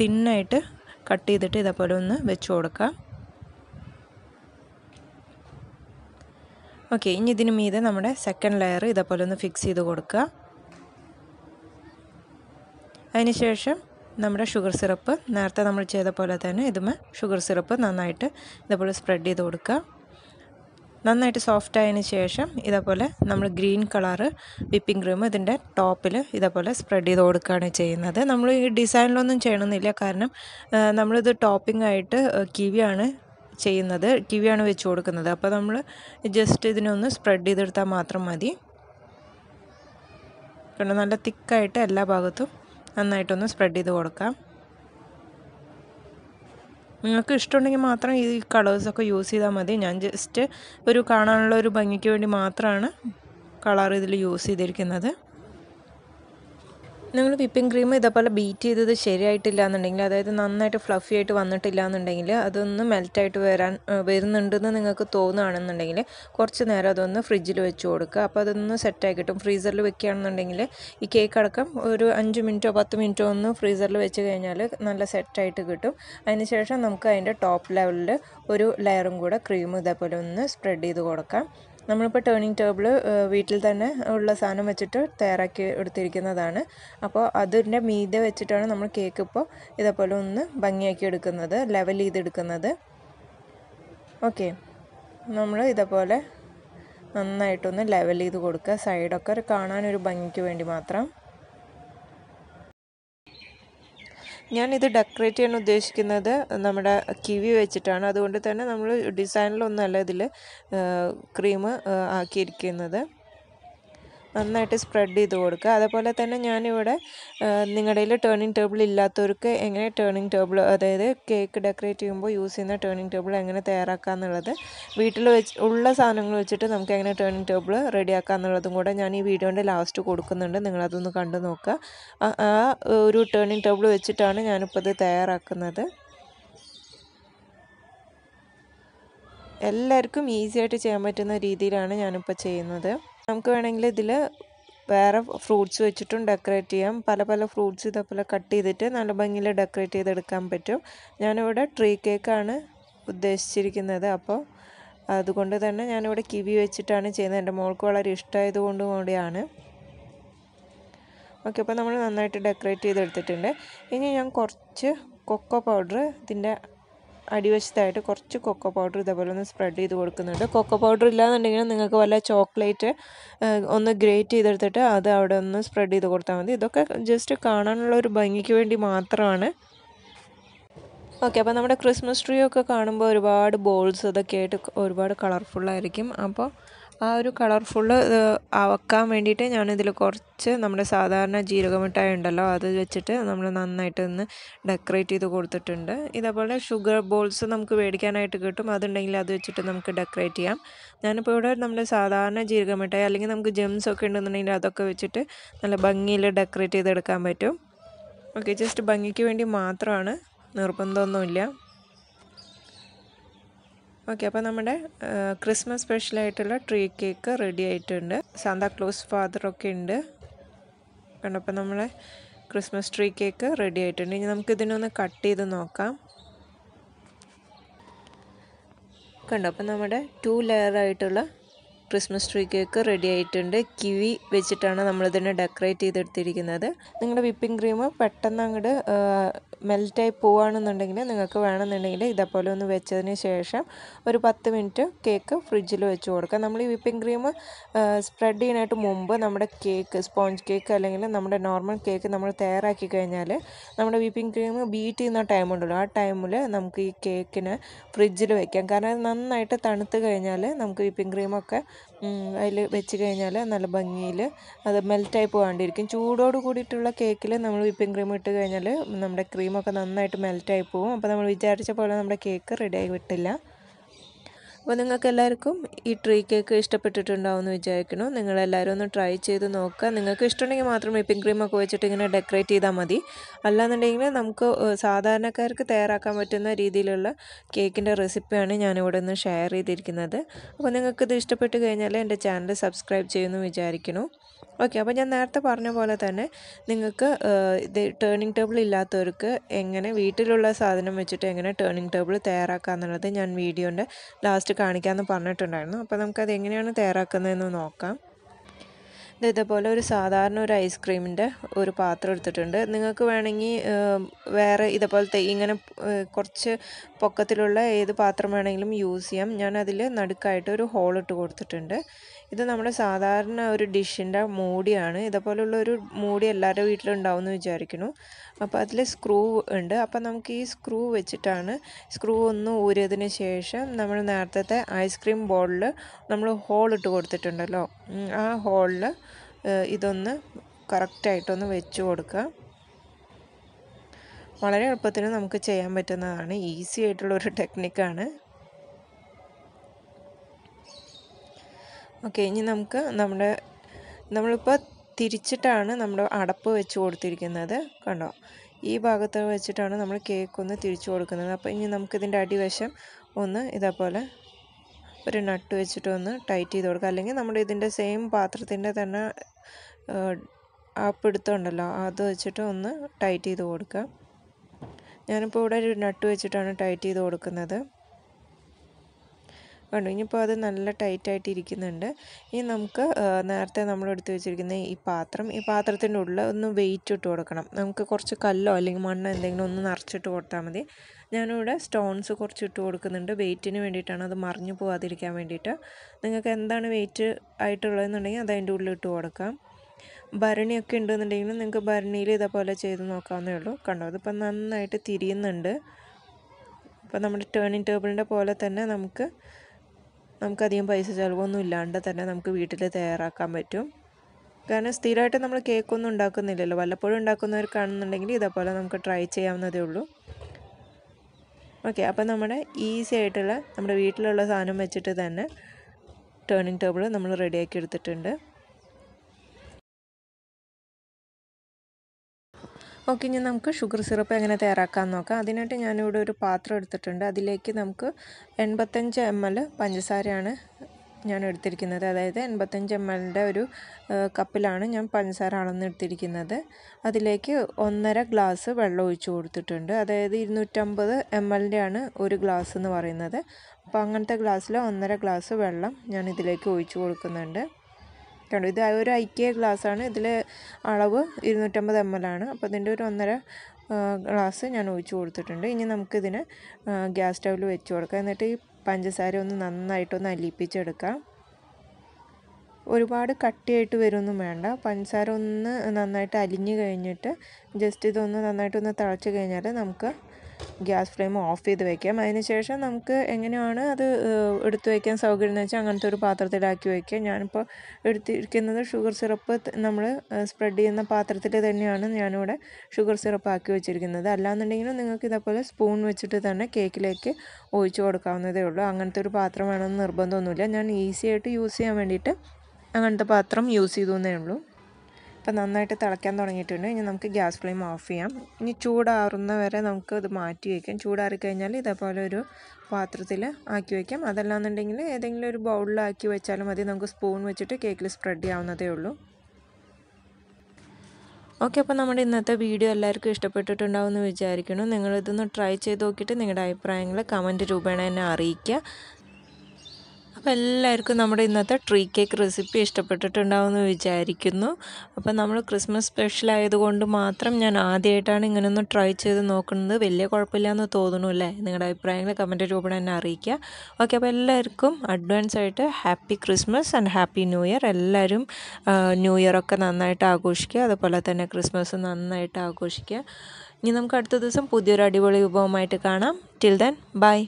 തിന്നായിട്ട് കട്ട് ചെയ്തിട്ട് ഇതേപോലെ ഒന്ന് വെച്ച് കൊടുക്കാം. ഓക്കെ ഇനി ഇതിന് മീതെ നമ്മുടെ സെക്കൻഡ് ലെയർ ഇതേപോലെ ഒന്ന് ഫിക്സ് ചെയ്ത് കൊടുക്കുക അതിനുശേഷം നമ്മുടെ ഷുഗർ സിറപ്പ് നേരത്തെ നമ്മൾ ചെയ്ത പോലെ തന്നെ ഇതുമേ ഷുഗർ സിറപ്പ് നന്നായിട്ട് ഇതേപോലെ സ്പ്രെഡ് ചെയ്ത് കൊടുക്കുക. നന്നായിട്ട് സോഫ്റ്റ് ആയതിനു ശേഷം ഇതേപോലെ നമ്മൾ ഗ്രീൻ കളറ് വിപ്പിംഗ് ക്രീം ഇതിന്റെ ടോപ്പിൽ ഇതേപോലെ സ്പ്രെഡ് ചെയ്ത് കൊടുക്കുകയാണ് ചെയ്യുന്നത്. നമ്മൾ ഈ ഡിസൈനിലൊന്നും ചെയ്യണമെന്നില്ല. കാരണം നമ്മളിത് ടോപ്പിംഗ് ആയിട്ട് കിവിയാണ് ചെയ്യുന്നത്. കിവിയാണ് വെച്ച് കൊടുക്കുന്നത്. അപ്പോൾ നമ്മൾ ജസ്റ്റ് ഇതിനൊന്ന് സ്പ്രെഡ് ചെയ്തെടുത്താൽ മാത്രം മതി. കാരണം നല്ല തിക്കായിട്ട് എല്ലാ ഭാഗത്തും നന്നായിട്ടൊന്ന് സ്പ്രെഡ് ചെയ്ത് കൊടുക്കാം. നിങ്ങൾക്ക് ഇഷ്ടമുണ്ടെങ്കിൽ മാത്രം ഈ കളേഴ്സൊക്കെ യൂസ് ചെയ്താൽ മതി. ഞാൻ ജസ്റ്റ് ഒരു കാണാനുള്ള ഒരു ഭംഗിക്ക് വേണ്ടി മാത്രമാണ് കളർ ഇതിൽ യൂസ് ചെയ്തിരിക്കുന്നത്. നിങ്ങൾ വിപ്പിംഗ് ക്രീം ഇതേപോലെ ബീറ്റ് ചെയ്തത് ശരിയായിട്ടില്ല എന്നുണ്ടെങ്കിൽ അതായത് നന്നായിട്ട് ഫ്ലഫി ആയിട്ട് വന്നിട്ടില്ല എന്നുണ്ടെങ്കിൽ അതൊന്ന് മെൽറ്റായിട്ട് വരാൻ വരുന്നുണ്ടെന്ന് നിങ്ങൾക്ക് തോന്നുകയാണെന്നുണ്ടെങ്കിൽ കുറച്ച് നേരം അതൊന്ന് ഫ്രിഡ്ജിൽ വെച്ച് കൊടുക്കുക. അപ്പോൾ അതൊന്ന് സെറ്റായി കിട്ടും. ഫ്രീസറിൽ വെക്കുകയാണെന്നുണ്ടെങ്കിൽ ഈ കേക്ക് അടക്കം ഒരു അഞ്ച് മിനിറ്റോ പത്ത് മിനിറ്റോ ഒന്ന് ഫ്രീസറിൽ വെച്ച് കഴിഞ്ഞാൽ നല്ല സെറ്റായിട്ട് കിട്ടും. അതിനുശേഷം നമുക്ക് അതിന്റെ ടോപ്പ് ലെവലിൽ ഒരു ലെയറും കൂടെ ക്രീം ഇതേപോലെ ഒന്ന് സ്പ്രെഡ് ചെയ്ത് കൊടുക്കാം. നമ്മളിപ്പോൾ ടേണിംഗ് ടേബിൾ വീട്ടിൽ തന്നെ ഉള്ള സാധനം വെച്ചിട്ട് തയ്യാറാക്കി എടുത്തിരിക്കുന്നതാണ്. അപ്പോൾ അതിന്റെ മീതെ വെച്ചിട്ടാണ് നമ്മൾ കേക്ക് ഇപ്പോൾ ഇതേപോലെ ഒന്ന് ഭംഗിയാക്കി എടുക്കുന്നത് ലെവൽ ചെയ്തെടുക്കുന്നത്. ഓക്കെ നമ്മൾ ഇതേപോലെ നന്നായിട്ടൊന്ന് ലെവൽ ചെയ്ത് കൊടുക്കുക. സൈഡൊക്കെ കാണാനൊരു ഭംഗിക്ക് വേണ്ടി മാത്രം. ഞാനിത് ഡെക്കറേറ്റ് ചെയ്യാൻ ഉദ്ദേശിക്കുന്നത് നമ്മുടെ കിവി വെച്ചിട്ടാണ്. അതുകൊണ്ട് തന്നെ നമ്മൾ ഡിസൈനിലൊന്നുമല്ല ഇതിൽ ക്രീം ആക്കിയിരിക്കുന്നത്. നന്നായിട്ട് സ്പ്രെഡ് ചെയ്ത് കൊടുക്കുക. അതേപോലെ തന്നെ ഞാനിവിടെ നിങ്ങളുടെ കയ്യിൽ ടേണിംഗ് ടേബിൾ ഇല്ലാത്തവർക്ക് എങ്ങനെ ടേണിംഗ് ടേബിൾ അതായത് കേക്ക് ഡെക്കറേറ്റ് ചെയ്യുമ്പോൾ യൂസ് ചെയ്യുന്ന ടേണിംഗ് ടേബിൾ എങ്ങനെ തയ്യാറാക്കുക എന്നുള്ളത് വീട്ടിൽ വെച്ച് ഉള്ള സാധനങ്ങൾ വെച്ചിട്ട് നമുക്ക് എങ്ങനെ ടേണിംഗ് ടേബിൾ റെഡിയാക്കുക എന്നുള്ളതും കൂടെ ഞാൻ ഈ വീഡിയോന്റെ ലാസ്റ്റ് കൊടുക്കുന്നുണ്ട്. നിങ്ങളതൊന്ന് കണ്ടു നോക്കുക. ആ ഒരു ടേണിംഗ് ടേബിൾ വെച്ചിട്ടാണ് ഞാനിപ്പോൾ ഇത് തയ്യാറാക്കുന്നത്. എല്ലാവർക്കും ഈസിയായിട്ട് ചെയ്യാൻ പറ്റുന്ന രീതിയിലാണ് ഞാനിപ്പോൾ ചെയ്യുന്നത്. നമുക്ക് വേണമെങ്കിൽ ഇതിൽ വേറെ ഫ്രൂട്ട്സ് വെച്ചിട്ടും ഡെക്കറേറ്റ് ചെയ്യാം. പല പല ഫ്രൂട്ട്സ് ഇതേപോലെ കട്ട് ചെയ്തിട്ട് നല്ല ഭംഗിയിൽ ഡെക്കറേറ്റ് ചെയ്തെടുക്കാൻ പറ്റും. ഞാനിവിടെ ട്രീ കേക്കാണ് ഉദ്ദേശിച്ചിരിക്കുന്നത്. അപ്പോൾ അതുകൊണ്ട് തന്നെ ഞാനിവിടെ കിവി വെച്ചിട്ടാണ് ചെയ്യുന്നത്. എന്റെ മോൾക്ക് വളരെ ഇഷ്ടമായത് കൊണ്ടും കൂടിയാണ്. ഓക്കെ അപ്പോൾ നമ്മൾ നന്നായിട്ട് ഡെക്കറേറ്റ് ചെയ്തെടുത്തിട്ടുണ്ട്. ഇനി ഞാൻ കുറച്ച് കൊക്കോ പൗഡർ ഇതിന്റെ അടിവശത്തായിട്ട് കുറച്ച് കൊക്കോ പൗഡർ ഇതേപോലെ ഒന്ന് സ്പ്രെഡ് ചെയ്ത് കൊടുക്കുന്നുണ്ട്. കൊക്കോ പൗഡർ ഇല്ലാന്നുണ്ടെങ്കിൽ നിങ്ങൾക്ക് വല്ല ചോക്ലേറ്റ് ഒന്ന് ഗ്രേറ്റ് ചെയ്തെടുത്തിട്ട് അത് അവിടെ ഒന്ന് സ്പ്രെഡ് ചെയ്ത് കൊടുത്താൽ മതി. ഇതൊക്കെ ജസ്റ്റ് കാണാനുള്ള ഒരു ഭംഗിക്ക് വേണ്ടി മാത്രമാണ്. ഓക്കെ അപ്പോൾ നമ്മുടെ ക്രിസ്മസ് ട്രീ ഒക്കെ കാണുമ്പോൾ ഒരുപാട് ബോൾസ് അതൊക്കെ ആയിട്ട് ഒരുപാട് കളർഫുള്ളായിരിക്കും അപ്പോൾ ആ ഒരു കളർഫുള്ള് ആക്കാൻ വേണ്ടിയിട്ട് ഞാനിതിൽ കുറച്ച് നമ്മുടെ സാധാരണ ജീരകമിഠായി ഉണ്ടല്ലോ അത് വെച്ചിട്ട് നമ്മൾ നന്നായിട്ട് ഒന്ന് ഡെക്കറേറ്റ് ചെയ്ത് കൊടുത്തിട്ടുണ്ട്. ഇതേപോലെ ഷുഗർ ബോൾസ് നമുക്ക് മേടിക്കാനായിട്ട് കിട്ടും. അതുണ്ടെങ്കിൽ അത് വെച്ചിട്ട് നമുക്ക് ഡെക്കറേറ്റ് ചെയ്യാം. ഞാനിപ്പോൾ ഇവിടെ നമ്മുടെ സാധാരണ ജീരകമിഠായി അല്ലെങ്കിൽ നമുക്ക് ജെംസ് ഒക്കെ ഉണ്ടെന്നുണ്ടെങ്കിൽ അതൊക്കെ വെച്ചിട്ട് നല്ല ഭംഗിയിൽ ഡെക്കറേറ്റ് ചെയ്തെടുക്കാൻ പറ്റും. ഓക്കെ ജസ്റ്റ് ഭംഗിക്ക് വേണ്ടി മാത്രമാണ്. നിർബന്ധമൊന്നുമില്ല. ഓക്കെ അപ്പോൾ നമ്മുടെ ക്രിസ്മസ് സ്പെഷ്യലായിട്ടുള്ള ട്രീ കേക്ക് റെഡി ആയിട്ടുണ്ട്. സാന്താക്ലോസ് ഫാദറൊക്കെ ഉണ്ട്. കണ്ടപ്പോൾ നമ്മളെ ക്രിസ്മസ് ട്രീ കേക്ക് റെഡി ആയിട്ടുണ്ട്. ഇനി നമുക്ക് ഇതിനൊന്ന് കട്ട് ചെയ്ത് നോക്കാം. കണ്ടോ അപ്പോൾ നമ്മുടെ ടു ലെയർ ആയിട്ടുള്ള ക്രിസ്മസ് ട്രീ കേക്ക് റെഡി ആയിട്ടുണ്ട്. കിവി വെച്ചിട്ടാണ് നമ്മളിതിനെ ഡെക്കറേറ്റ് ചെയ്തെടുത്തിരിക്കുന്നത്. നിങ്ങളുടെ വിപ്പിംഗ് ക്രീം പെട്ടെന്ന് അങ്ങോട്ട് മെൽറ്റായി പോവുകയാണെന്നുണ്ടെങ്കിൽ നിങ്ങൾക്ക് വേണമെന്നുണ്ടെങ്കിൽ ഇതേപോലെ ഒന്ന് വെച്ചതിന് ശേഷം ഒരു പത്ത് മിനിറ്റ് കേക്ക് ഫ്രിഡ്ജിൽ വെച്ച് കൊടുക്കുക. നമ്മൾ ഈ വിപ്പിംഗ് ക്രീം സ്പ്രെഡ് ചെയ്യാനായിട്ട് മുമ്പ് നമ്മുടെ കേക്ക് സ്പോഞ്ച് കേക്ക് അല്ലെങ്കിൽ നമ്മുടെ നോർമൽ കേക്ക് നമ്മൾ തയ്യാറാക്കി കഴിഞ്ഞാൽ നമ്മുടെ വിപ്പിംഗ് ക്രീം ബീറ്റ് ചെയ്യുന്ന ടൈം ഉണ്ടല്ലോ. ആ ടൈമിൽ നമുക്ക് ഈ കേക്കിന് ഫ്രിഡ്ജിൽ വയ്ക്കാം കാരണം നന്നായിട്ട് തണുത്ത് കഴിഞ്ഞാൽ നമുക്ക് വിപ്പിംഗ് ക്രീമൊക്കെ അതിൽ വെച്ച് കഴിഞ്ഞാൽ നല്ല ഭംഗിയിൽ അത് മെൽറ്റായി പോകാണ്ടിരിക്കും. ചൂടോട് കൂടിയിട്ടുള്ള കേക്കിൽ നമ്മൾ വിപ്പിംഗ് ക്രീം ഇട്ട് കഴിഞ്ഞാൽ നമ്മുടെ ക്രീമൊക്കെ നന്നായിട്ട് മെൽറ്റായി പോകും അപ്പോൾ നമ്മൾ വിചാരിച്ച പോലെ നമ്മുടെ കേക്ക് റെഡിയായി വിട്ടില്ല. അപ്പോൾ നിങ്ങൾക്ക് എല്ലാവർക്കും ഈ ട്രീ കേക്ക് ഇഷ്ടപ്പെട്ടിട്ടുണ്ടാവുമെന്ന് എന്ന് വിചാരിക്കുന്നു. നിങ്ങളെല്ലാവരും ഒന്ന് ട്രൈ ചെയ്ത് നോക്കുക. നിങ്ങൾക്ക് ഇഷ്ടമുണ്ടെങ്കിൽ മാത്രം വിപ്പിംഗ് ക്രീമൊക്കെ വെച്ചിട്ട് ഇങ്ങനെ ഡെക്കറേറ്റ് ചെയ്താൽ മതി. അല്ലാന്നുണ്ടെങ്കിൽ നമുക്ക് സാധാരണക്കാർക്ക് തയ്യാറാക്കാൻ പറ്റുന്ന രീതിയിലുള്ള കേക്കിന്റെ റെസിപ്പിയാണ് ഞാനിവിടെ നിന്ന് ഷെയർ ചെയ്തിരിക്കുന്നത്. അപ്പോൾ നിങ്ങൾക്കിത് ഇഷ്ടപ്പെട്ട് കഴിഞ്ഞാൽ എന്റെ ചാനൽ സബ്സ്ക്രൈബ് ചെയ്യുമെന്ന് വിചാരിക്കുന്നു. ഓക്കെ അപ്പോൾ ഞാൻ നേരത്തെ പറഞ്ഞ പോലെ തന്നെ നിങ്ങൾക്ക് ഇത് ടേണിംഗ് ടേബിൾ ഇല്ലാത്തവർക്ക് എങ്ങനെ വീട്ടിലുള്ള സാധനം വെച്ചിട്ട് എങ്ങനെ ടേണിംഗ് ടേബിൾ തയ്യാറാക്കുക എന്നുള്ളത് ഞാൻ വീഡിയോന്റെ ലാസ്റ്റ് കാണിക്കാമെന്ന് പറഞ്ഞിട്ടുണ്ടായിരുന്നു. അപ്പോൾ നമുക്കത് എങ്ങനെയാണ് തയ്യാറാക്കുന്നതെന്ന് നോക്കാം. ഇതേപോലെ ഒരു സാധാരണ ഒരു ഐസ്ക്രീമിന്റെ ഒരു പാത്രം എടുത്തിട്ടുണ്ട്. നിങ്ങൾക്ക് വേണമെങ്കിൽ വേറെ ഇതേപോലത്തെ ഇങ്ങനെ കുറച്ച് പൊക്കത്തിലുള്ള ഏത് പാത്രം വേണമെങ്കിലും യൂസ് ചെയ്യാം. ഞാൻ അതിൽ നടുക്കായിട്ട് ഒരു ഹോൾ ഇട്ട് കൊടുത്തിട്ടുണ്ട്. ഇത് നമ്മുടെ സാധാരണ ഒരു ഡിഷിന്റെ മൂടിയാണ്. ഇതേപോലുള്ള ഒരു മൂടി എല്ലാവരുടെ വീട്ടിലും ഉണ്ടാവും എന്ന് വിചാരിക്കുന്നു. അപ്പോൾ അതിൽ സ്ക്രൂ ഉണ്ട്. അപ്പോൾ നമുക്ക് ഈ സ്ക്രൂ വെച്ചിട്ടാണ് സ്ക്രൂ ഒന്ന് ഊരിയതിന് ശേഷം നമ്മൾ നേരത്തെ ഐസ്ക്രീം ബോളിൽ നമ്മൾ ഹോൾ ഇട്ട് കൊടുത്തിട്ടുണ്ടല്ലോ. ആ ഹോളിൽ ഇതൊന്ന് കറക്റ്റായിട്ടൊന്ന് വെച്ച് കൊടുക്കുക. വളരെ എളുപ്പത്തിൽ നമുക്ക് ചെയ്യാൻ പറ്റുന്നതാണ്. ഈസി ആയിട്ടുള്ള ഒരു ടെക്നിക്കാണ്. ഓക്കെ ഇനി നമുക്ക് നമ്മുടെ നമ്മളിപ്പോൾ തിരിച്ചിട്ടാണ് നമ്മൾ അടപ്പ് വെച്ച് കൊടുത്തിരിക്കുന്നത്. കണ്ടോ? ഈ ഭാഗത്ത് വെച്ചിട്ടാണ് നമ്മൾ കേക്ക് ഒന്ന് തിരിച്ചു കൊടുക്കുന്നത്. അപ്പോൾ ഇനി നമുക്കിതിന്റെ അടിവശം ഒന്ന് ഇതേപോലെ ഒരു നട്ട് വെച്ചിട്ട് ഒന്ന് ടൈറ്റ് ചെയ്ത് കൊടുക്കുക. അല്ലെങ്കിൽ നമ്മുടെ ഇതിന്റെ സെയിം പാത്രത്തിന്റെ തന്നെ ആ പിടുത്തമുണ്ടല്ലോ അത് വെച്ചിട്ട് ഒന്ന് ടൈറ്റ് ചെയ്ത് കൊടുക്കുക. ഞാനിപ്പോൾ ഇവിടെ ഒരു നട്ട് വെച്ചിട്ടാണ് ടൈറ്റ് ചെയ്ത് കൊടുക്കുന്നത്. കണ്ടു? ഇനിയിപ്പോൾ അത് നല്ല ടൈറ്റായിട്ട് ഇരിക്കുന്നുണ്ട്. ഇനി നമുക്ക് നേരത്തെ നമ്മൾ എടുത്ത് വെച്ചിരിക്കുന്ന ഈ പാത്രം ഈ പാത്രത്തിന്റെ ഉള്ളിൽ ഒന്ന് വെയിറ്റ് ഇട്ട് കൊടുക്കണം. നമുക്ക് കുറച്ച് കല്ലോ അല്ലെങ്കിൽ മണ്ണോ എന്തെങ്കിലും ഒന്ന് നിറച്ചിട്ട് കൊടുത്താൽ മതി. ഞാനിവിടെ സ്റ്റോൺസ് കുറച്ച് ഇട്ട് കൊടുക്കുന്നുണ്ട്. വെയിറ്റിന് വേണ്ടിയിട്ടാണ്. അത് മറിഞ്ഞു പോകാതിരിക്കാൻ വേണ്ടിയിട്ട്. നിങ്ങൾക്ക് എന്താണ് വെയിറ്റ് ആയിട്ടുള്ളതെന്നുണ്ടെങ്കിൽ അത് അതിന്റെ ഉള്ളിൽ ഇട്ട് കൊടുക്കാം. ഭരണിയൊക്കെ ഉണ്ടെന്നുണ്ടെങ്കിൽ നിങ്ങൾക്ക് ഭരണിയിൽ ഇതേപോലെ ചെയ്ത് നോക്കാവുന്നേ ഉള്ളൂ. കണ്ടോ? അതിപ്പോൾ നന്നായിട്ട് തിരിയുന്നുണ്ട്. അപ്പോൾ നമ്മുടെ ടേണിംഗ് ടേബിളിന്റെ പോലെ തന്നെ നമുക്ക് നമുക്കധികം പൈസ ചിലവൊന്നും ഇല്ലാണ്ട് തന്നെ നമുക്ക് വീട്ടിൽ തയ്യാറാക്കാൻ പറ്റും. കാരണം സ്ഥിരമായിട്ട് നമ്മൾ കേക്കൊന്നും ഉണ്ടാക്കുന്നില്ലല്ലോ. വല്ലപ്പോഴും ഉണ്ടാക്കുന്നവർക്കാണെന്നുണ്ടെങ്കിൽ ഇതേപോലെ നമുക്ക് ട്രൈ ചെയ്യാവുന്നതേ ഉള്ളൂ. ഓക്കെ അപ്പോൾ നമ്മുടെ ഈസി ആയിട്ടുള്ള നമ്മുടെ വീട്ടിലുള്ള സാധനം വെച്ചിട്ട് തന്നെ ടേണിംഗ് ടേബിൾ നമ്മൾ റെഡിയാക്കി എടുത്തിട്ടുണ്ട്. ഓക്കെ ഇനി നമുക്ക് ഷുഗർ സിറപ്പ് എങ്ങനെ തയ്യാറാക്കാൻ നോക്കാം. അതിനായിട്ട് ഞാനിവിടെ ഒരു പാത്രം എടുത്തിട്ടുണ്ട്. അതിലേക്ക് നമുക്ക് എൺപത്തഞ്ച് എം എൽ പഞ്ചസാരയാണ് ഞാൻ എടുത്തിരിക്കുന്നത് അതായത് എൺപത്തഞ്ച് എം എല്ലിന്റെ ഒരു കപ്പിലാണ് ഞാൻ പഞ്ചസാര അളന്നെടുത്തിരിക്കുന്നത് അതിലേക്ക് ഒന്നര ഗ്ലാസ് വെള്ളം ഒഴിച്ചു കൊടുത്തിട്ടുണ്ട്. അതായത് ഇരുന്നൂറ്റമ്പത് എം എല്ലിന്റെ ആണ് ഒരു ഗ്ലാസ് എന്ന് പറയുന്നത്. അപ്പോൾ അങ്ങനത്തെ ഗ്ലാസ്സിൽ ഒന്നര ഗ്ലാസ് വെള്ളം ഞാൻ ഇതിലേക്ക് ഒഴിച്ചു കൊടുക്കുന്നുണ്ട്. കണ്ടു ഇത് ഒരു ഐക്കിയ ഗ്ലാസ്സാണ്. ഇതിൽ അളവ് ഇരുന്നൂറ്റമ്പത് എം എൽ ആണ്. അപ്പോൾ ഇതിന്റെ ഒരു ഒന്നര ഗ്ലാസ് ഞാൻ ഒഴിച്ചു കൊടുത്തിട്ടുണ്ട്. ഇനി നമുക്കിതിന് ഗ്യാസ് സ്റ്റൗവിൽ വെച്ച് കൊടുക്കാം. എന്നിട്ട് ഈ പഞ്ചസാര ഒന്ന് നന്നായിട്ടൊന്ന് അലിയിപ്പിച്ചെടുക്കാം ഒരുപാട് കട്ടിയായിട്ട് വരുമൊന്നും വേണ്ട. പഞ്ചസാര ഒന്ന് നന്നായിട്ട് അലിഞ്ഞ് കഴിഞ്ഞിട്ട് ജസ്റ്റ് ഇതൊന്ന് നന്നായിട്ടൊന്ന് തിളച്ച് കഴിഞ്ഞാൽ നമുക്ക് ഗ്യാസ് ഫ്ലെയിം ഓഫ് ചെയ്ത് വെക്കാം. അതിനുശേഷം നമുക്ക് എങ്ങനെയാണ് അത് എടുത്തു വയ്ക്കാൻ സൗകര്യം എന്ന് വെച്ചാൽ അങ്ങനത്തെ ഒരു പാത്രത്തിലാക്കി വയ്ക്കുക ഞാനിപ്പോൾ എടുത്തിരിക്കുന്നത് ഷുഗർ സിറപ്പ് നമ്മൾ സ്പ്രെഡ് ചെയ്യുന്ന പാത്രത്തിൽ തന്നെയാണ് ഞാനിവിടെ ഷുഗർ സിറപ്പ് ആക്കി വെച്ചിരിക്കുന്നത്. അല്ലാന്നുണ്ടെങ്കിൽ നിങ്ങൾക്ക് ഇതേപോലെ സ്പൂൺ വെച്ചിട്ട് തന്നെ കേക്കിലേക്ക് ഒഴിച്ചു കൊടുക്കാവുന്നതേ ഉള്ളൂ. അങ്ങനത്തെ ഒരു പാത്രം വേണമെന്ന് നിർബന്ധമൊന്നുമില്ല. ഞാൻ ഈസി ആയിട്ട് യൂസ് ചെയ്യാൻ വേണ്ടിയിട്ട് അങ്ങനത്തെ പാത്രം യൂസ് ചെയ്തു എന്നേ ഉള്ളൂ. ഇപ്പം നന്നായിട്ട് തിളയ്ക്കാൻ തുടങ്ങിയിട്ടുണ്ട്. ഇനി നമുക്ക് ഗ്യാസ് ഫ്ലെയിം ഓഫ് ചെയ്യാം. ഇനി ചൂടാറുന്ന വരെ നമുക്ക് ഇത് മാറ്റി വയ്ക്കാം. ചൂടാറി കഴിഞ്ഞാൽ ഇതേപോലെ ഒരു പാത്രത്തിൽ ആക്കി വയ്ക്കാം. അതല്ലാന്നുണ്ടെങ്കിൽ ഏതെങ്കിലും ഒരു ബൗളിലാക്കി വെച്ചാലും മതി. നമുക്ക് സ്പൂൺ വെച്ചിട്ട് കേക്കിൽ സ്പ്രെഡ് ചെയ്യാവുന്നതേ ഉള്ളൂ. ഓക്കെ അപ്പോൾ നമ്മുടെ ഇന്നത്തെ വീഡിയോ എല്ലാവർക്കും ഇഷ്ടപ്പെട്ടിട്ടുണ്ടാവുമെന്ന് വിചാരിക്കുന്നു. നിങ്ങളിതൊന്ന് ട്രൈ ചെയ്ത് നോക്കിയിട്ട് നിങ്ങളുടെ അഭിപ്രായങ്ങൾ കമന്റ് രൂപേണ എന്നെ അറിയിക്കുക. അപ്പോൾ എല്ലാവർക്കും നമ്മുടെ ഇന്നത്തെ ട്രീ കേക്ക് റെസിപ്പി ഇഷ്ടപ്പെട്ടിട്ടുണ്ടാവുമെന്ന് വിചാരിക്കുന്നു. അപ്പോൾ നമ്മൾ ക്രിസ്മസ് സ്പെഷ്യൽ ആയതുകൊണ്ട് മാത്രം ഞാൻ ആദ്യമായിട്ടാണ് ഇങ്ങനെയൊന്ന് ട്രൈ ചെയ്ത് നോക്കുന്നത്. വലിയ കുഴപ്പമില്ലയെന്ന് തോന്നുന്നു അല്ലേ? നിങ്ങളുടെ അഭിപ്രായങ്ങൾ കമന്റ് രൂപേണ എന്നെ അറിയിക്കുക. ഓക്കെ അപ്പോൾ എല്ലാവർക്കും അഡ്വാൻസ് ആയിട്ട് happy Christmas and happy new year എല്ലാവരും ന്യൂ ഇയർ ഒക്കെ നന്നായിട്ട് ആഘോഷിക്കുക. അതുപോലെ തന്നെ ക്രിസ്മസ് നന്നായിട്ട് ആഘോഷിക്കുക. ഇനി നമുക്ക് അടുത്ത ദിവസം പുതിയൊരു അടിപൊളി വിഭവമായിട്ട് കാണാം. Till then bye